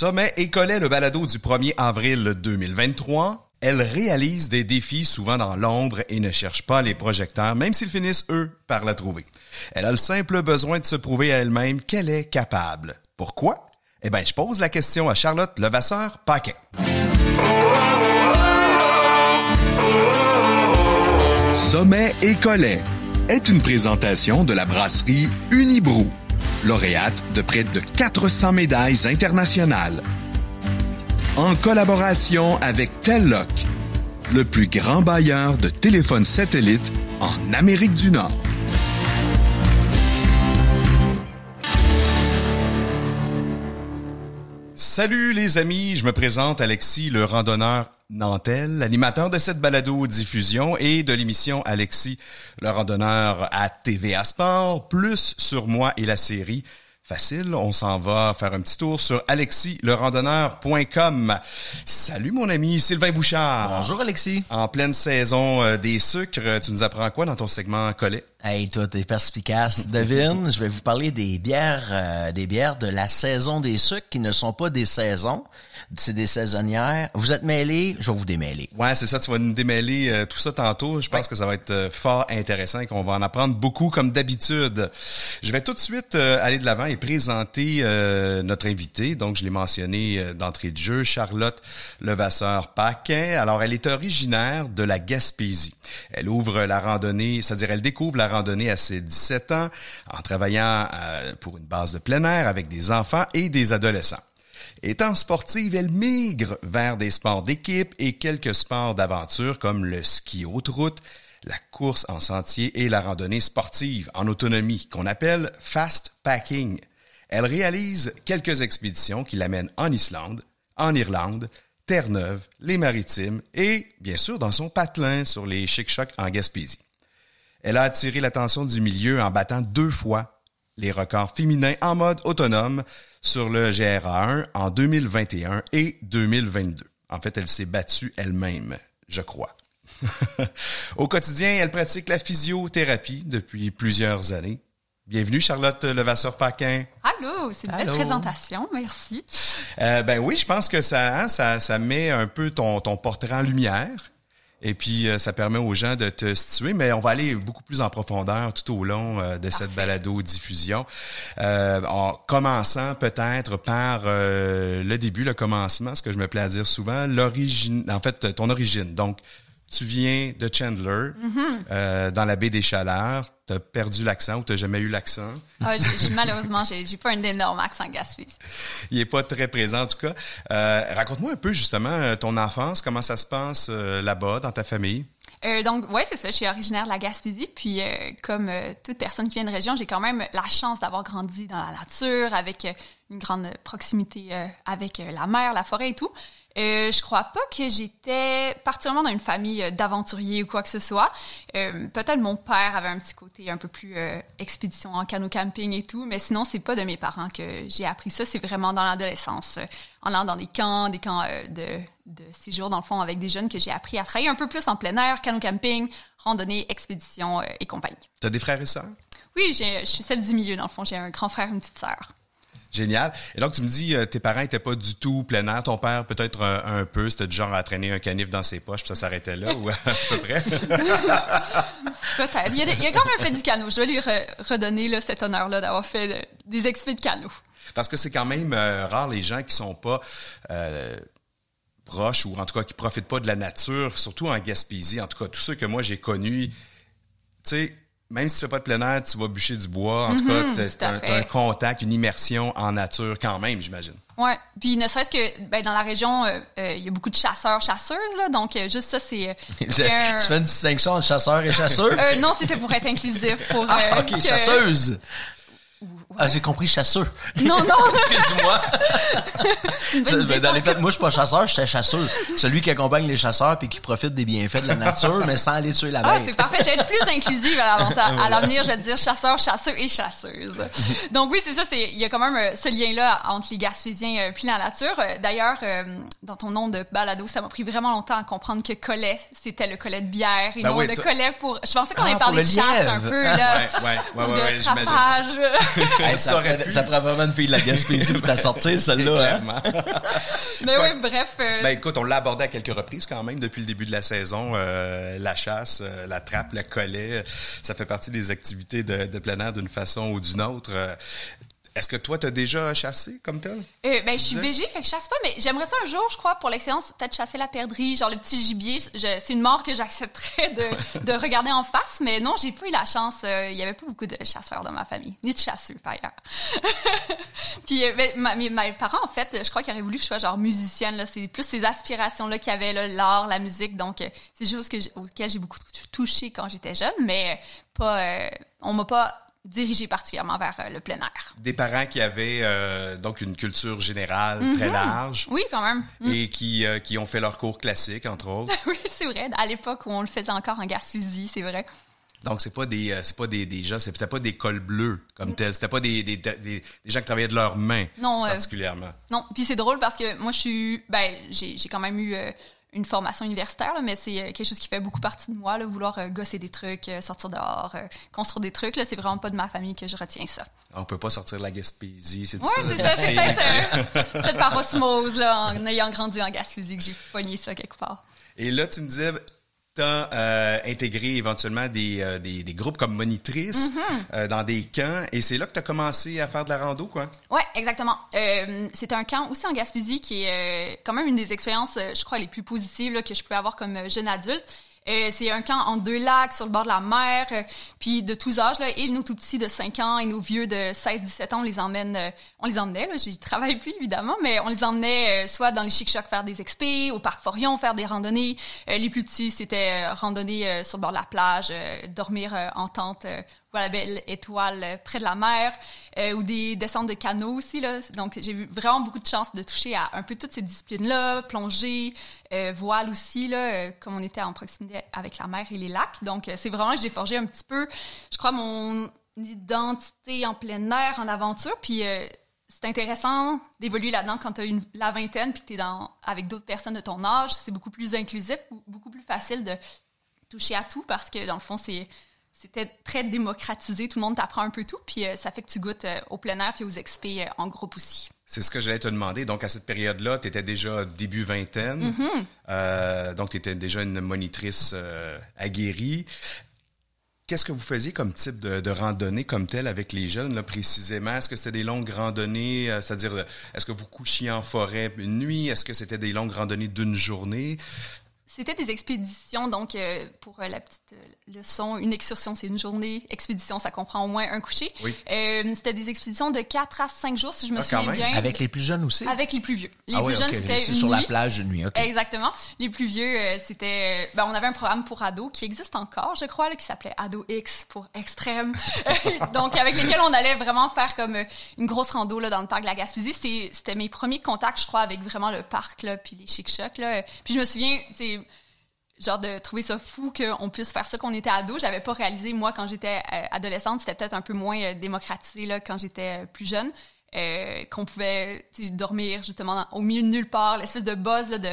Sommet et Collet, le balado du 1er avril 2023. Elle réalise des défis souvent dans l'ombre et ne cherche pas les projecteurs, même s'ils finissent, eux, par la trouver. Elle a le simple besoin de se prouver à elle-même qu'elle est capable. Pourquoi? Eh bien, je pose la question à Charlotte Levasseur-Paquin. Sommet et Collet est une présentation de la brasserie Unibrou, lauréate de près de 400 médailles internationales. En collaboration avec Telloc, le plus grand bailleur de téléphones satellites en Amérique du Nord. Salut les amis, je me présente Alexis, le randonneur Nantel, animateur de cette balado-diffusion et de l'émission Alexis, le randonneur à TVA Sport, plus sur moi et la série Facile, on s'en va faire un petit tour sur alexislerandonneur.com. Salut mon ami Sylvain Bouchard. Bonjour Alexis. En pleine saison euh, des sucres, tu nous apprends quoi dans ton segment collet? Hey, toi, t'es perspicace. Devine, je vais vous parler des bières, euh, des bières de la saison des sucres qui ne sont pas des saisons. C'est des saisonnières. Vous êtes mêlés, je vais vous démêler. Ouais, c'est ça. Tu vas nous démêler euh, tout ça tantôt. Je pense que ça va être euh, fort intéressant et qu'on va en apprendre beaucoup comme d'habitude. Je vais tout de suite aller de l'avant et présenter notre invité. Donc, je l'ai mentionné d'entrée de jeu, Charlotte Levasseur-Paquin. Alors, elle est originaire de la Gaspésie. Elle ouvre la randonnée, c'est-à-dire elle découvre la randonnée à ses 17 ans en travaillant euh, pour une base de plein air avec des enfants et des adolescents. Étant sportive, elle migre vers des sports d'équipe et quelques sports d'aventure comme le ski haute route, la course en sentier et la randonnée sportive en autonomie qu'on appelle fast packing. Elle réalise quelques expéditions qui l'amènent en Islande, en Irlande, Terre-Neuve, les Maritimes et, bien sûr, dans son patelin sur les chic-chocs en Gaspésie. Elle a attiré l'attention du milieu en battant deux fois les records féminins en mode autonome sur le GRA1 en 2021 et 2022. En fait, elle s'est battue elle-même, je crois. Au quotidien, elle pratique la physiothérapie depuis plusieurs années. Bienvenue Charlotte Levasseur-Paquin. Allô, c'est une belle présentation, merci. Euh, ben oui, je pense que ça, hein, ça, ça met un peu ton, ton portrait en lumière. Et puis, euh, ça permet aux gens de te situer, mais on va aller beaucoup plus en profondeur tout au long euh, de cette balado-diffusion. Euh, en commençant peut-être par le début, le commencement, ce que je me plais à dire souvent, l'origine, en fait, ton origine. Donc, tu viens de Chandler, mm-hmm. dans la baie des Chaleurs. Tu as perdu l'accent ou tu jamais eu l'accent? Ah, malheureusement, j'ai, pas un énorme accent gaspésie. Il est pas très présent, en tout cas. raconte-moi un peu, justement, ton enfance, comment ça se passe là-bas, dans ta famille? donc, ouais, c'est ça. Je suis originaire de la Gaspésie. Puis, comme toute personne qui vient de région, j'ai quand même la chance d'avoir grandi dans la nature, avec une grande proximité avec la mer, la forêt et tout. Euh, je crois pas que j'étais particulièrement dans une famille euh, d'aventuriers ou quoi que ce soit. Euh, peut-être mon père avait un petit côté un peu plus euh, expédition en canot camping et tout, mais sinon c'est pas de mes parents que j'ai appris ça. C'est vraiment dans l'adolescence, en allant dans des camps, des camps de, de séjour dans le fond avec des jeunes que j'ai appris à travailler un peu plus en plein air, canot camping, randonnée, expédition et compagnie. T'as des frères et sœurs? Oui, je suis celle du milieu dans le fond. J'ai un grand frère, une petite sœur. Génial. Et donc, tu me dis, euh, tes parents étaient pas du tout plein air. Ton père, peut-être un, peu. C'était du genre à traîner un canif dans ses poches, puis ça s'arrêtait là, ou à peu près? peut-être. Il, a, a quand même fait du canot. Je dois lui redonner là, cet honneur-là d'avoir fait des expéditions de canot. Parce que c'est quand même euh, rare les gens qui sont pas... Euh, proches ou en tout cas qui profitent pas de la nature, surtout en Gaspésie. En tout cas, tous ceux que moi j'ai connus, tu sais, même si tu fais pas de plein air, tu vas bûcher du bois. En tout cas, mhm, tu as, un contact, une immersion en nature quand même, j'imagine. Ouais. Puis ne serait-ce que ben, dans la région, euh, euh, il y a beaucoup de chasseurs, chasseuses là, donc euh, juste ça c'est. tu fais une distinction entre chasseurs et chasseurs? Non, c'était pour être inclusif, pour. ah, ok, chasseuse. Ah, j'ai compris chasseur. Non, non. Excuse-moi. Ben, dans les faits, moi, je suis pas chasseur, je suis chasseur. Celui qui accompagne les chasseurs puis qui profite des bienfaits de la nature, mais sans aller tuer la ah, bête. Ah, c'est parfait. Je vais être plus inclusive à l'avenir. Je vais dire chasseur, chasseur et chasseuse. Donc oui, c'est ça. C'est, il y a quand même euh, ce lien-là entre les Gaspésiens euh, puis la nature. Euh, d'ailleurs, dans ton nom de balado, ça m'a pris vraiment longtemps à comprendre que collet, c'était le collet de bière et ben non le collet pour. Je pensais qu'on ah, avait parlé de chasse un peu, là. Ouais, ouais, ouais, ouais, de Hey, ça, aurait prend, pu. ça prend vraiment une fille de la Gaspésie pour t'en sortir, celle-là. hein? Mais oui, bref. euh, Ben écoute, on l'a abordé à quelques reprises quand même depuis le début de la saison. Euh, la chasse, euh, la trappe, le collet, ça fait partie des activités de, de plein air d'une façon ou d'une autre. Euh, Est-ce que toi, t'as déjà chassé comme tel? Euh, ben, je suis végé, fait que je chasse pas, mais j'aimerais ça un jour, je crois, pour l'excellence, peut-être chasser la perdrix, genre le petit gibier. C'est une mort que j'accepterais de, de regarder en face, mais non, j'ai pas eu la chance. euh, Il y avait pas beaucoup de chasseurs dans ma famille, ni de chasseux, par ailleurs. Puis, euh, ben, ma- mes, mes parents, en fait, je crois qu'ils auraient voulu que je sois genre musicienne. Là, c'est plus ces aspirations-là qu'il y avait, l'art, la musique. Donc, euh, c'est des choses que j'ai- auxquelles j'ai beaucoup touché quand j'étais jeune, mais euh, pas, euh, on m'a pas dirigé particulièrement vers euh, le plein air. Des parents qui avaient euh, donc une culture générale Mm-hmm. très large Oui, quand même. et qui, euh, qui ont fait leur cours classique, entre autres. Oui, c'est vrai. À l'époque où on le faisait encore en Gaspésie, c'est vrai. Donc c'est pas des euh, c'est pas des, des gens, peut-être pas des cols bleus comme tel, c'était pas des, des, des, des gens qui travaillaient de leurs mains Non, particulièrement. Non, puis c'est drôle parce que moi, je suis... Ben, j'ai j'ai quand même eu une formation universitaire, là, mais c'est euh, quelque chose qui fait beaucoup partie de moi, là, vouloir euh, gosser des trucs, euh, sortir dehors, euh, construire des trucs. Là, c'est vraiment pas de ma famille que je retiens ça. On peut pas sortir de la Gaspésie, c'est Ouais, c'est ça. C'est peut-être euh, c'est peut-être par osmose, là, en ayant grandi en Gaspésie, que j'ai pogné ça quelque part. Et là, tu me disais, tu as intégré éventuellement des, euh, des, des groupes comme monitrice Mm-hmm. euh, dans des camps. Et c'est là que tu as commencé à faire de la rando, quoi. Ouais, exactement. Euh, c'était un camp aussi en Gaspésie qui est euh, quand même une des expériences, euh, je crois, les plus positives là, que je pouvais avoir comme euh, jeune adulte. Euh, c'est un camp en deux lacs, sur le bord de la mer, euh, puis de tous âges, là, et nos tout petits de 5 ans et nos vieux de 16-17 ans, on les emmène, euh, on les emmenait, là, j'y travaille plus évidemment, mais on les emmenait euh, soit dans les chic-chocs faire des expés, au parc Forion faire des randonnées. Euh, les plus petits, c'était euh, randonner sur le bord de la plage, dormir en tente, voir la belle étoile près de la mer, euh, ou des descentes de canaux aussi. Là. Donc, j'ai eu vraiment beaucoup de chance de toucher à un peu toutes ces disciplines-là, plongée, euh, voile aussi, là, euh, comme on était en proximité avec la mer et les lacs. Donc, c'est vraiment j'ai forgé un petit peu, je crois, mon identité en plein air, en aventure. Puis, c'est intéressant d'évoluer là-dedans quand tu as une, la vingtaine puis que tu es avec d'autres personnes de ton âge. C'est beaucoup plus inclusif, beaucoup plus facile de toucher à tout parce que, dans le fond, c'est c'était très démocratisé. Tout le monde t'apprend un peu tout, puis euh, ça fait que tu goûtes euh, au plein air puis aux expés euh, en groupe aussi. C'est ce que j'allais te demander. Donc, à cette période-là, tu étais déjà début vingtaine. Mm-hmm. Euh, donc, tu étais déjà une monitrice aguerrie. Qu'est-ce que vous faisiez comme type de, de randonnée comme telle avec les jeunes, là, précisément? Est-ce que c'était des longues randonnées? euh, C'est-à-dire, est-ce que vous couchiez en forêt une nuit? Est-ce que c'était des longues randonnées d'une journée? C'était des expéditions, donc euh, pour euh, la petite euh, leçon, une excursion, c'est une journée. Expédition, ça comprend au moins un coucher. Oui. Euh, c'était des expéditions de 4 à 5 jours, si je me Ah, souviens bien. Avec les plus jeunes aussi? Avec les plus vieux. Les ah oui, plus jeunes, c'était C'est une sur la nuit. plage de nuit, OK. Exactement. Les plus vieux, euh, c'était... Ben, on avait un programme pour ados qui existe encore, je crois, là, qui s'appelait Ado X pour extrême. Donc, avec lesquels on allait vraiment faire comme une grosse rando là, dans le parc de la Gaspésie. C'est- C'était mes premiers contacts, je crois, avec vraiment le parc, là, puis les chic-chocs. Là. Puis je me souviens, tu sais, genre de trouver ça fou qu'on puisse faire ça qu'on était ado. J'avais pas réalisé, moi, quand j'étais euh, adolescente, c'était peut-être un peu moins euh, démocratisé là, quand j'étais euh, plus jeune. Euh, qu'on pouvait dormir justement dans- au milieu de nulle part, l'espèce de buzz là, de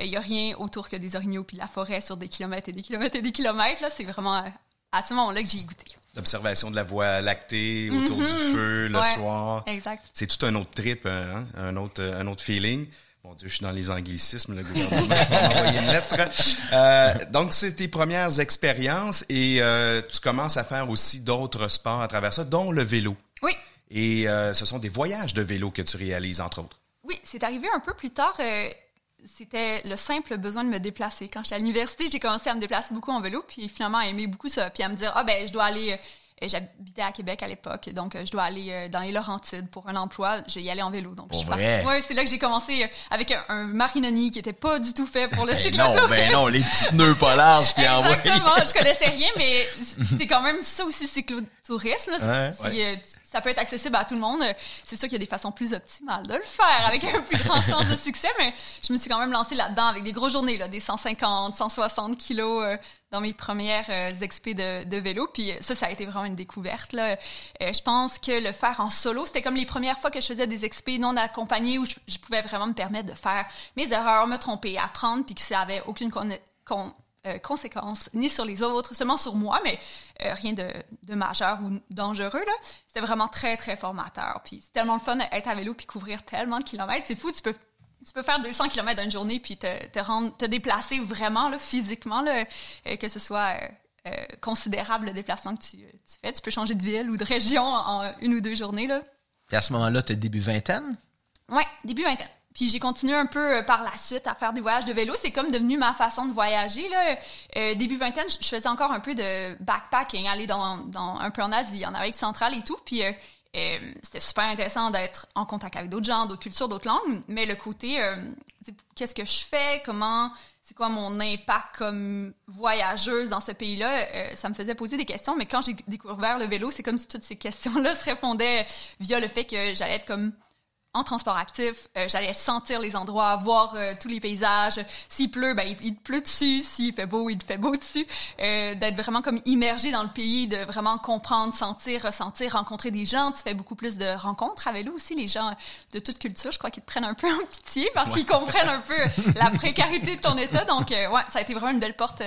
il y a rien autour que des orignaux puis de la forêt sur des kilomètres et des kilomètres et des kilomètres là, c'est vraiment à, à ce moment-là que j'ai goûté. L'observation de la voie lactée autour du feu le Mm-hmm. Ouais. soir. Exact. C'est tout un autre trip, hein, un autre, un autre feeling. Mon Dieu, je suis dans les anglicismes, le gouvernement m'a envoyé une lettre. Euh, donc, c'est tes premières expériences et euh, tu commences à faire aussi d'autres sports à travers ça, dont le vélo. Oui, Et euh, ce sont des voyages de vélo que tu réalises, entre autres. Oui, c'est arrivé un peu plus tard. c'était le simple besoin de me déplacer. Quand j'étais à l'université, j'ai commencé à me déplacer beaucoup en vélo, puis finalement à aimer beaucoup ça, puis à me dire ah ben je dois aller. Euh, J'habitais à Québec à l'époque, donc euh, je dois aller euh, dans les Laurentides pour un emploi. Je vais y aller en vélo. Donc Pour je vrai? Ouais, c'est là que j'ai commencé avec un, un Marinoni qui était pas du tout fait pour le Ben cyclotourisme. non, ben non, les petits nœuds pas larges, puis envoyer. Exactement, je connaissais rien, mais c'est quand même ça aussi cyclotourisme. là. Ouais. Tu- ça peut être accessible à tout le monde. C'est sûr qu'il y a des façons plus optimales de le faire avec un plus grand chance de succès, mais je me suis quand même lancée là-dedans avec des grosses journées, là, des 150, 160 kilos euh, dans mes premières euh, de, de vélo. Puis euh, ça, ça a été vraiment une découverte. Là. Euh, je pense que le faire en solo, c'était comme les premières fois que je faisais des expés non accompagnés où je, je pouvais vraiment me permettre de faire mes erreurs, me tromper, apprendre, puis que ça avait aucune conne- con- euh, conséquences ni sur les autres, seulement sur moi, mais euh, rien de, de, majeur ou dangereux. Là. C'était vraiment très, très formateur. Puis c'est tellement le fun d'être à vélo puis couvrir tellement de kilomètres. C'est fou, tu peux tu peux faire 200 km dans une journée puis te, te rendre, te déplacer vraiment là, physiquement, là, que ce soit euh, considérable le déplacement que tu, tu, fais. Tu peux changer de ville ou de région en une ou deux journées. Là. Et à ce moment-là, tu es début vingtaine? Oui, début vingtaine. Puis j'ai continué un peu euh, par la suite à faire des voyages de vélo. C'est comme devenu ma façon de voyager. Là. Euh, début vingtaine, je faisais encore un peu de backpacking, aller dans, dans un peu en Asie, en Amérique centrale et tout. Puis c'était super intéressant d'être en contact avec d'autres gens, d'autres cultures, d'autres langues. Mais le côté, qu'est-ce que je fais, comment c'est quoi mon impact comme voyageuse dans ce pays-là, euh, ça me faisait poser des questions. Mais quand j'ai découvert le vélo, c'est comme si toutes ces questions-là se répondaient via le fait que j'allais être comme en transport actif, euh, j'allais sentir les endroits, voir euh, tous les paysages. S'il pleut, ben il, pleut dessus. S'il fait beau, il fait beau dessus. Euh, d'être vraiment comme immergé dans le pays, de vraiment comprendre, sentir, ressentir, rencontrer des gens. Tu fais beaucoup plus de rencontres avec vélo aussi. Les gens de toute culture, je crois qu'ils te prennent un peu en pitié parce qu'ils comprennent un peu la précarité de ton état. Donc ouais, ça a été vraiment une belle porte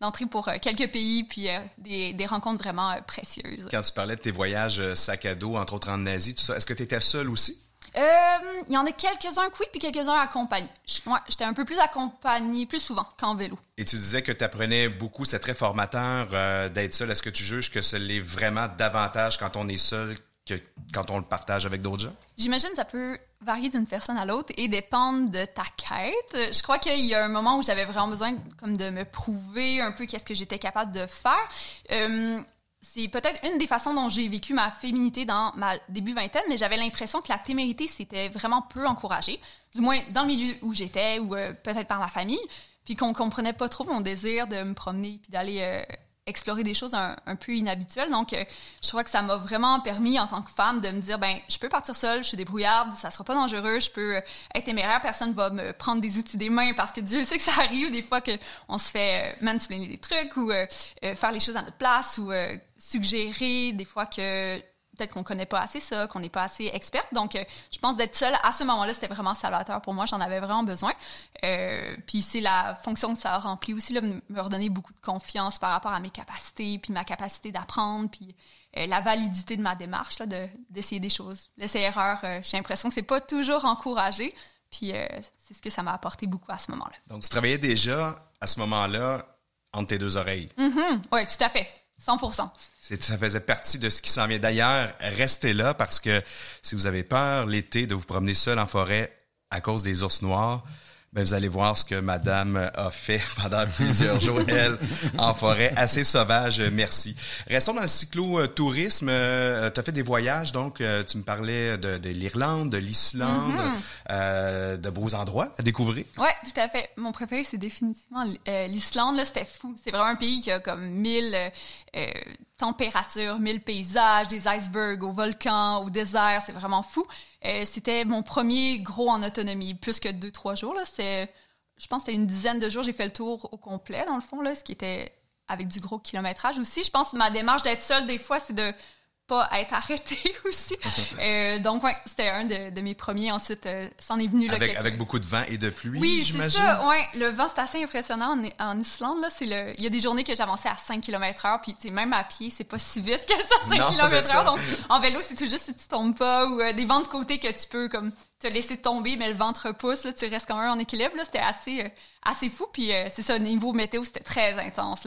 d'entrée pour quelques pays, puis des, des, rencontres vraiment précieuses. Quand tu parlais de tes voyages sac à dos, entre autres en Asie, tout ça, est-ce que tu étais seule aussi? Euh, il y en a quelques-uns que oui, puis quelques-uns accompagnés. Moi, j'étais un peu plus accompagnée plus souvent qu'en vélo. Et tu disais que tu apprenais beaucoup, c'est très formateur euh, d'être seul. Est-ce que tu juges que ce l'est vraiment davantage quand on est seul que quand on le partage avec d'autres gens? J'imagine que ça peut varier d'une personne à l'autre et dépendre de ta quête. Je crois qu'il y a un moment où j'avais vraiment besoin comme de me prouver un peu qu'est-ce que j'étais capable de faire. Euh, c'est peut-être une des façons dont j'ai vécu ma féminité dans ma début vingtaine, mais j'avais l'impression que la témérité c'était vraiment peu encouragé, du moins dans le milieu où j'étais ou euh, peut-être par ma famille, puis qu'on comprenait pas trop mon désir de me promener puis d'aller euh, explorer des choses un, peu inhabituelles. Donc, euh, je crois que ça m'a vraiment permis en tant que femme de me dire, ben, je peux partir seule, je suis débrouillarde, ça sera pas dangereux, je peux être téméraire, personne va me prendre des outils des mains parce que Dieu sait que ça arrive des fois qu'on se fait mansplainer des trucs ou faire les choses à notre place ou suggérer des fois que peut-être qu'on connaît pas assez ça, qu'on n'est pas assez experte. Donc, euh, je pense d'être seule à ce moment-là, c'était vraiment salvateur pour moi. J'en avais vraiment besoin. Euh, puis c'est la fonction que ça a rempli aussi, là, me redonner beaucoup de confiance par rapport à mes capacités, puis ma capacité d'apprendre, puis euh, la validité de ma démarche, là, de, d'essayer des choses. L'essai-erreur, j'ai l'impression que c'est pas toujours encouragé. Puis c'est ce que ça m'a apporté beaucoup à ce moment-là. Donc, tu travaillais déjà à ce moment-là entre tes deux oreilles? Mm-hmm. Oui, tout à fait. 100 Ça faisait partie de ce qui s'en vient. D'ailleurs, restez là parce que si vous avez peur l'été de vous promener seul en forêt à cause des ours noirs, ben, vous allez voir ce que madame a fait pendant plusieurs jours, elle, en forêt, assez sauvage, merci. Restons dans le cyclo-tourisme. Euh, tu as fait des voyages, donc euh, tu me parlais de, de l'Irlande, de l'Islande, euh, de beaux endroits à découvrir. Ouais, tout à fait. Mon préféré, c'est définitivement l'Islande. Là, c'était fou. C'est vraiment un pays qui a comme mille températures, mille paysages, des icebergs au volcan, au désert. C'est vraiment fou. Euh, c'était mon premier gros en autonomie, plus que deux, trois jours. Là. C'était, je pense que c'était une dizaine de jours. J'ai fait le tour au complet, dans le fond, là, ce qui était avec du gros kilométrage aussi. Je pense que ma démarche d'être seule, des fois, c'est de pas être arrêté aussi. euh, donc, ouais, c'était un de, de, mes premiers. Ensuite, euh, c'en est venu là. Avec, avec beaucoup de vent et de pluie, oui, j'imagine. Oui, c'est ça. Ouais, le vent, c'est assez impressionnant en, en Islande. Là, c'est le. Il y a des journées que j'avançais à 5 km heure, puis même à pied, c'est pas si vite que ça, 5 km heure. Donc, en vélo, c'est tout juste si tu tombes pas ou euh, des vents de côté que tu peux comme te laisser tomber, mais le vent te repousse. Là, tu restes quand même en équilibre. Là, c'était assez, assez fou. Puis c'est ça, niveau météo, c'était très intense.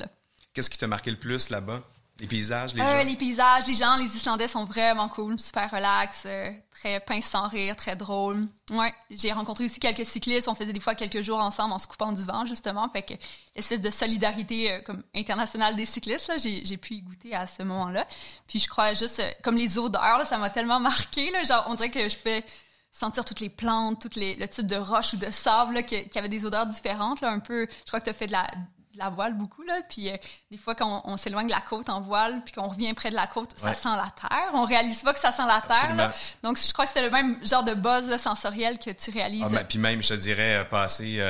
Qu'est-ce qui t'a marqué le plus là-bas? Les paysages, les euh, gens? Les paysages, les gens, les Islandais sont vraiment cool, super relax, euh, très pince sans rire, très drôle. Ouais, j'ai rencontré aussi quelques cyclistes, on faisait des fois quelques jours ensemble en se coupant du vent, justement, fait que l'espèce de solidarité euh, comme internationale des cyclistes, là, j'ai, j'ai pu y goûter à ce moment-là. Puis je crois juste, comme les odeurs, là, ça m'a tellement marqué, là, genre, on dirait que je fais sentir toutes les plantes, toutes les, le type de roche ou de sable, là, qui, qui avait des odeurs différentes, là, un peu, je crois que tu as fait de la la voile beaucoup là puis euh, des fois quand on, s'éloigne de la côte en voile puis qu'on revient près de la côte ça sent la terre. On réalise pas que ça sent la terre donc je crois que c'est le même genre de buzz sensoriel que tu réalises. Ah, ben, puis même je te dirais euh, passer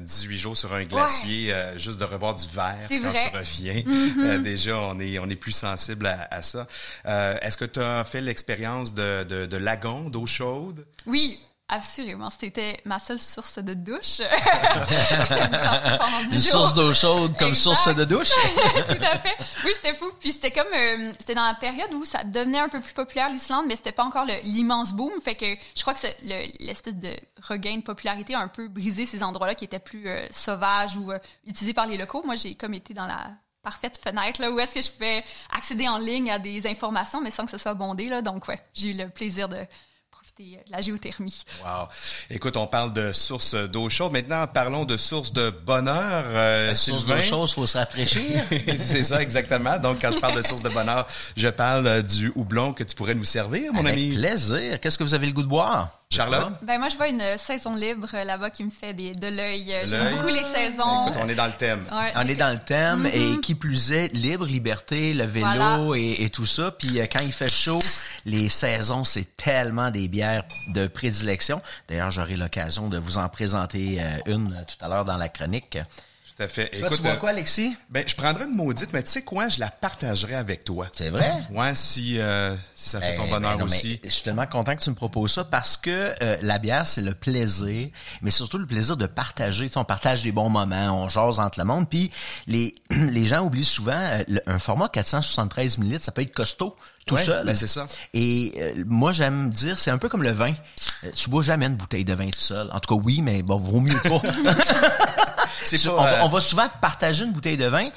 18 euh, jours sur un glacier juste de revoir du verre quand tu reviens mm-hmm. déjà on est on est plus sensible à, ça. Est-ce que tu as fait l'expérience de, de, de lagon d'eau chaude? Oui Assurément, c'était ma seule source de douche. pendant Une source d'eau chaude comme Exact. source de douche? Tout à fait. Oui, c'était fou. Puis c'était comme, euh, c'était dans la période où ça devenait un peu plus populaire l'Islande, mais c'était pas encore l'immense boom. Fait que je crois que le- l'espèce de regain de popularité a un peu brisé ces endroits-là qui étaient plus euh, sauvages ou euh, utilisés par les locaux. Moi, j'ai comme été dans la parfaite fenêtre là où est-ce que je pouvais accéder en ligne à des informations, mais sans que ce soit bondé là. Donc ouais, j'ai eu le plaisir de euh, de la géothermie. Wow. Écoute, on parle de sources d'eau chaude. Maintenant, parlons de sources de bonheur. Euh, Source Sylvain. de choses, faut se rafraîchir. c'est ça, exactement. Donc, quand je parle de sources de bonheur, je parle euh, du houblon que tu pourrais nous servir, mon Avec ami. plaisir. Qu'est-ce que vous avez le goût de boire? Charlotte? Ben moi, je vois une saison libre euh, là-bas qui me fait des, de l'œil. Euh, J'aime beaucoup les saisons. Écoute, on est dans le thème. Ouais, On est dans le thème et qui plus est, libre, liberté, le vélo Voilà. et, et tout ça. Puis euh, quand il fait chaud, les saisons, c'est tellement des bières de prédilection. D'ailleurs, j'aurai l'occasion de vous en présenter euh, une tout à l'heure dans la chronique. À fait. Toi, tu vois euh, quoi, Alexis? ben, je prendrais une maudite, mais tu sais quoi, je la partagerai avec toi. C'est vrai? Ouais, si, euh, si ça fait ton Eh, bonheur ben non, mais aussi. Je suis tellement content que tu me proposes ça parce que euh, la bière, c'est le plaisir, mais surtout le plaisir de partager. Tu sais, on partage des bons moments, on jase entre le monde. Puis les, les gens oublient souvent euh, le- un format 473 ml, ça peut être costaud tout Ouais, seul. ben c'est ça. Et euh, moi, j'aime dire, c'est un peu comme le vin. Euh, tu bois jamais une bouteille de vin tout seul. En tout cas, oui, mais bon, vaut mieux pas. C'est on, pas, va, euh, on va souvent partager une bouteille de vin.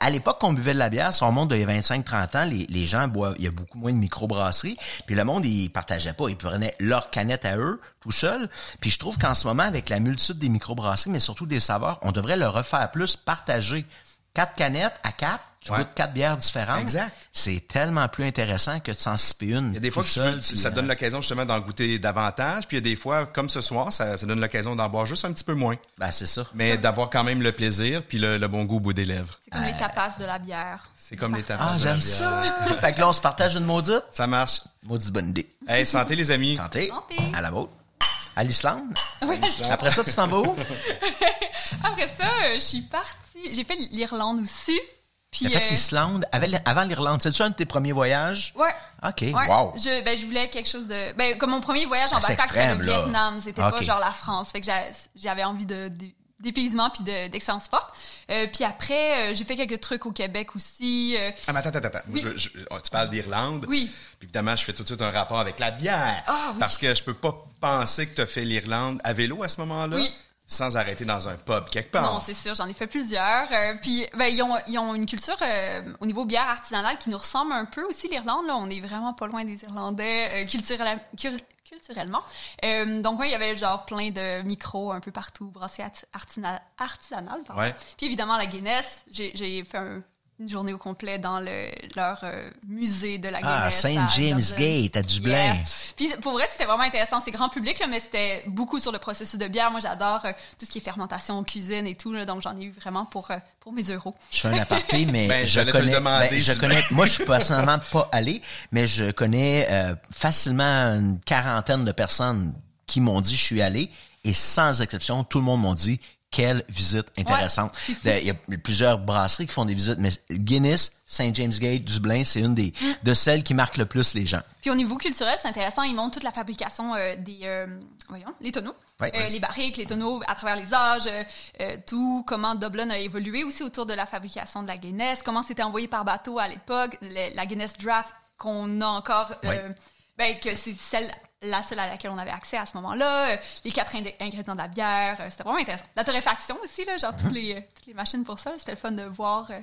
À l'époque qu'on buvait de la bière, si on monte de 25-30 ans, les, les gens boivent, il y a beaucoup moins de microbrasseries. Puis le monde, ils partageait pas. Ils prenaient leur canette à eux, tout seul. Puis je trouve qu'en ce moment, avec la multitude des microbrasseries, mais surtout des saveurs, on devrait le refaire plus, partager. Quatre canettes à quatre, tu Ouais. goûtes quatre bières différentes. Exact. C'est tellement plus intéressant que de s'en siper une. Il y a des fois que tu seul, veux- tu- puis, ça te donne euh, l'occasion justement d'en goûter davantage, puis il y a des fois, comme ce soir, ça, ça donne l'occasion d'en boire juste un petit peu moins, Ben, c'est ça. mais d'avoir quand même le plaisir puis le, le bon goût au bout des lèvres. C'est comme les tapas de la bière. C'est comme les tapas. Ah, de la j'aime bière. ça. fait que là, on se partage une maudite. Ça marche. Maudite bonne idée. Hey, santé les amis. Santé. Santé. À la vôtre. À l'Islande. Oui. Après ça, tu t'en vas où? Après ça, euh, je suis partie. J'ai fait l'Irlande aussi. Puis, fait euh, l'Islande avant, l'Irlande. C'est-tu un de tes premiers voyages? Ouais. OK, Ouais. wow. Je, ben, je voulais quelque chose de. Ben, comme mon premier voyage en backpack, c'était le. Vietnam. C'était Ok. pas genre la France. Fait que j'a- j'avais envie de, de- d'épaisement puis de, d'expérience forte. Euh, puis après, euh, j'ai fait quelques trucs au Québec aussi. euh, Ah, mais attends, attends, attends. Moi, Oui. je- je- oh, tu parles d'Irlande. Oui. Puis évidemment, je fais tout de suite un rapport avec la bière. Ah, oui. Parce que je peux pas penser que tu as fait l'Irlande à vélo à ce moment-là. Oui. Sans arrêter dans un pub quelque part. Non, c'est sûr, j'en ai fait plusieurs. Euh, puis, ben, ils ont, ils ont une culture euh, au niveau bière artisanale qui nous ressemble un peu aussi, l'Irlande. Là, on est vraiment pas loin des Irlandais euh, culturel- cul- culturellement. Donc, ouais, il y avait genre plein de micros un peu partout, artina- artisanales. pardon. Ouais. Puis évidemment, la Guinness, j'ai fait un- une journée au complet dans le, leur euh, musée de la Guinness. Ah, Saint James. Gate à Dublin. Yeah. Puis pour vrai, c'était vraiment intéressant. C'est grand public, là, mais c'était beaucoup sur le processus de bière. Moi, j'adore euh, tout ce qui est fermentation, cuisine et tout. Là, donc, j'en ai eu vraiment pour, euh, pour mes euros. Je fais un aparté, mais Ben, je te le connais. demander, ben, je connais. Moi, je suis personnellement pas allé, mais je connais euh, facilement une quarantaine de personnes qui m'ont dit je suis allé, et sans exception, tout le monde m'ont dit quelle visite intéressante. Il y a plusieurs brasseries qui font des visites, mais Guinness, Saint James Gate, Dublin, c'est une des de celles qui marquent le plus les gens. Puis au niveau culturel, c'est intéressant. Ils montrent toute la fabrication euh, des, euh, voyons, les tonneaux, Ouais. Euh, les barriques, les tonneaux à travers les âges, tout comment Dublin a évolué aussi autour de la fabrication de la Guinness, comment c'était envoyé par bateau à l'époque, la Guinness Draft qu'on a encore, ben que c'est celle la seule à laquelle on avait accès à ce moment-là, euh, les quatre ingrédients de la bière, euh, c'était vraiment intéressant. La torréfaction aussi là, genre toutes les euh, toutes les machines pour ça, c'était le fun de voir, euh,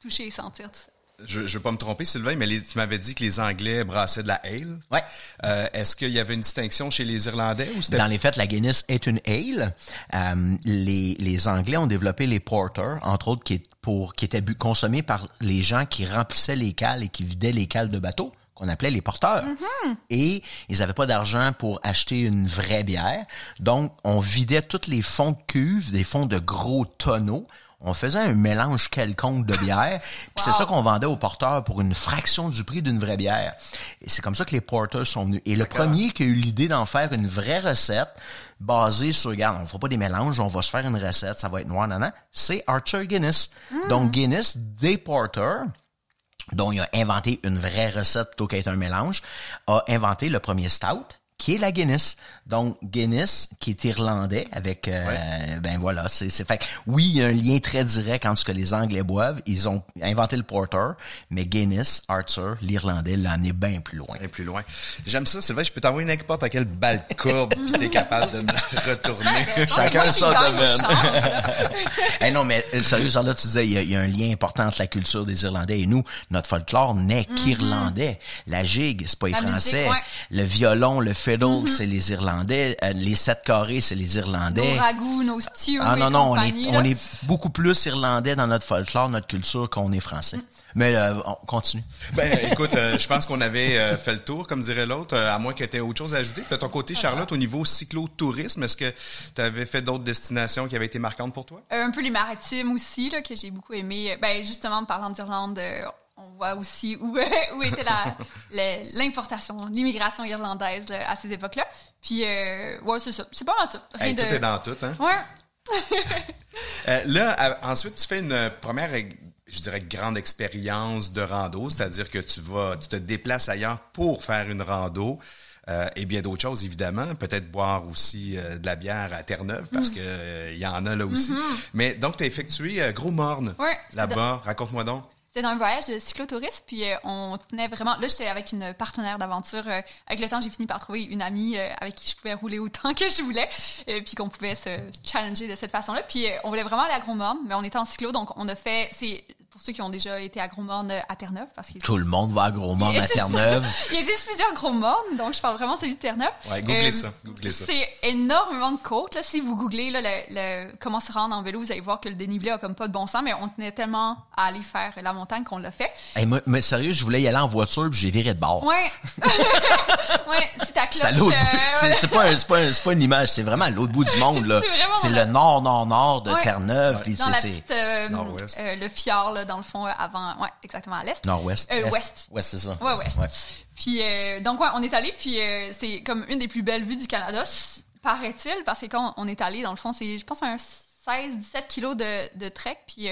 toucher et sentir tout ça. Je, je veux pas me tromper, Sylvain, mais les- tu m'avais dit que les Anglais brassaient de la ale. Ouais. Euh, Est-ce qu'il y avait une distinction chez les Irlandais ou c'était Dans les faits, la Guinness est une ale. Euh, les, les Anglais ont développé les porters, entre autres, qui, est pour, qui étaient bu- consommés par les gens qui remplissaient les cales et qui vidaient les cales de bateau qu'on appelait les porteurs. Et ils avaient pas d'argent pour acheter une vraie bière. Donc, on vidait tous les fonds de cuve, des fonds de gros tonneaux. On faisait un mélange quelconque de bière. Puis c'est ça qu'on vendait aux porteurs pour une fraction du prix d'une vraie bière. Et c'est comme ça que les porters sont venus. Et le premier qui a eu l'idée d'en faire une vraie recette basée sur, regarde, on fera pas des mélanges, on va se faire une recette, ça va être noir, nan, c'est Archer Guinness. Donc Guinness, des porters, dont il a inventé une vraie recette plutôt qu'être un mélange, a inventé le premier stout qui est la Guinness. Donc Guinness, qui est irlandais, avec euh, ben voilà, c'est c'est fait. que, Oui, il y a un lien très direct entre ce que les Anglais boivent. Ils ont inventé le porter, mais Guinness, Arthur, l'Irlandais, l'a amené bien plus loin. Et plus loin. J'aime ça, Sylvain. Je peux t'envoyer n'importe à quelle balle de courbe, puis t'es capable de me la retourner. Chacun C'est moi son domaine. Eh non, mais euh, sérieux, là, tu disais, il y, a, il y a un lien important entre la culture des Irlandais et nous. Notre folklore n'est qu'irlandais. La gigue, c'est pas les La musique, Français. ouais. Le violon, le fiddle, c'est les Irlandais. Euh, les sept carrés, c'est les Irlandais. Nos ragoûts, nos stews Ah non, non, on est, on beaucoup plus irlandais dans notre folklore, notre culture, qu'on est français. Mais euh, on continue. Ben, écoute, euh, je pense qu'on avait euh, fait le tour, comme dirait l'autre, euh, à moins que tu aies autre chose à ajouter. De ton côté, Charlotte, au niveau cyclotourisme, est-ce que tu avais fait d'autres destinations qui avaient été marquantes pour toi? Euh, un peu les maritimes aussi, là, que j'ai beaucoup aimé. Ben, justement, parlant d'Irlande, euh, on voit aussi où, où était l'importation, l'immigration irlandaise là, à ces époques-là. Puis, euh, ouais, c'est ça. C'est pas mal ça. Rien Hey, de... Tout est dans tout, hein? Ouais. Euh, là, ensuite, tu fais une euh, première, euh, je dirais, grande expérience de rando, c'est-à-dire que tu vas, tu te déplaces ailleurs pour faire une rando. euh, et bien d'autres choses, évidemment. Peut-être boire aussi euh, de la bière à Terre-Neuve, parce que euh, il y en a là aussi. Mais donc, tu as effectué euh, Gros Morne là-bas. Raconte-moi donc. C'était un voyage de cyclotourisme, puis euh, on tenait vraiment... Là, j'étais avec une partenaire d'aventure. euh, avec le temps, j'ai fini par trouver une amie euh, avec qui je pouvais rouler autant que je voulais, puis qu'on pouvait se challenger de cette façon-là. Puis on voulait vraiment aller à Gros-Morne, mais on était en cyclo, donc on a fait... C'est pour ceux qui ont déjà été à Gros-Morne euh, à Terre-Neuve, parce qu'il Tout le monde va à Gros-Morne à Terre-Neuve. il existe plusieurs Gros-Mornes, donc je parle vraiment celui de Terre-Neuve. Ouais, googlez Euh, ça, googlez ça. C'est énormément de côtes. Là, si vous googlez là, le, le- comment se rendre en vélo, vous allez voir que le dénivelé a comme pas de bon sens, mais on tenait tellement à aller faire la montagne qu'on l'a fait. Hey, moi, mais sérieux, je voulais y aller en voiture, puis j'ai viré de bord. Ouais. ouais, ta C'est à cloche... l'autre euh, bout. C'est, pas, un- pas, un- c'est pas une image, c'est vraiment à l'autre bout du monde, là. C'est vraiment C'est vrai. le nord-nord-nord de Ouais. Terre-Neuve, dans la petite... euh, Nord-ouest. euh, le fjord, là, dans le fond, euh, avant... Ouais, exactement, à l'est. nord-ouest. Euh, est. ouest. Ouest, c'est ça. Ouais, Ouest, ouais. Puis euh, donc ouais, on est allé puis euh, c'est comme une des plus belles vues du Canada, paraît-il, parce que quand on est allé dans le fond, c'est je pense un 16-17 kilos de, de trek puis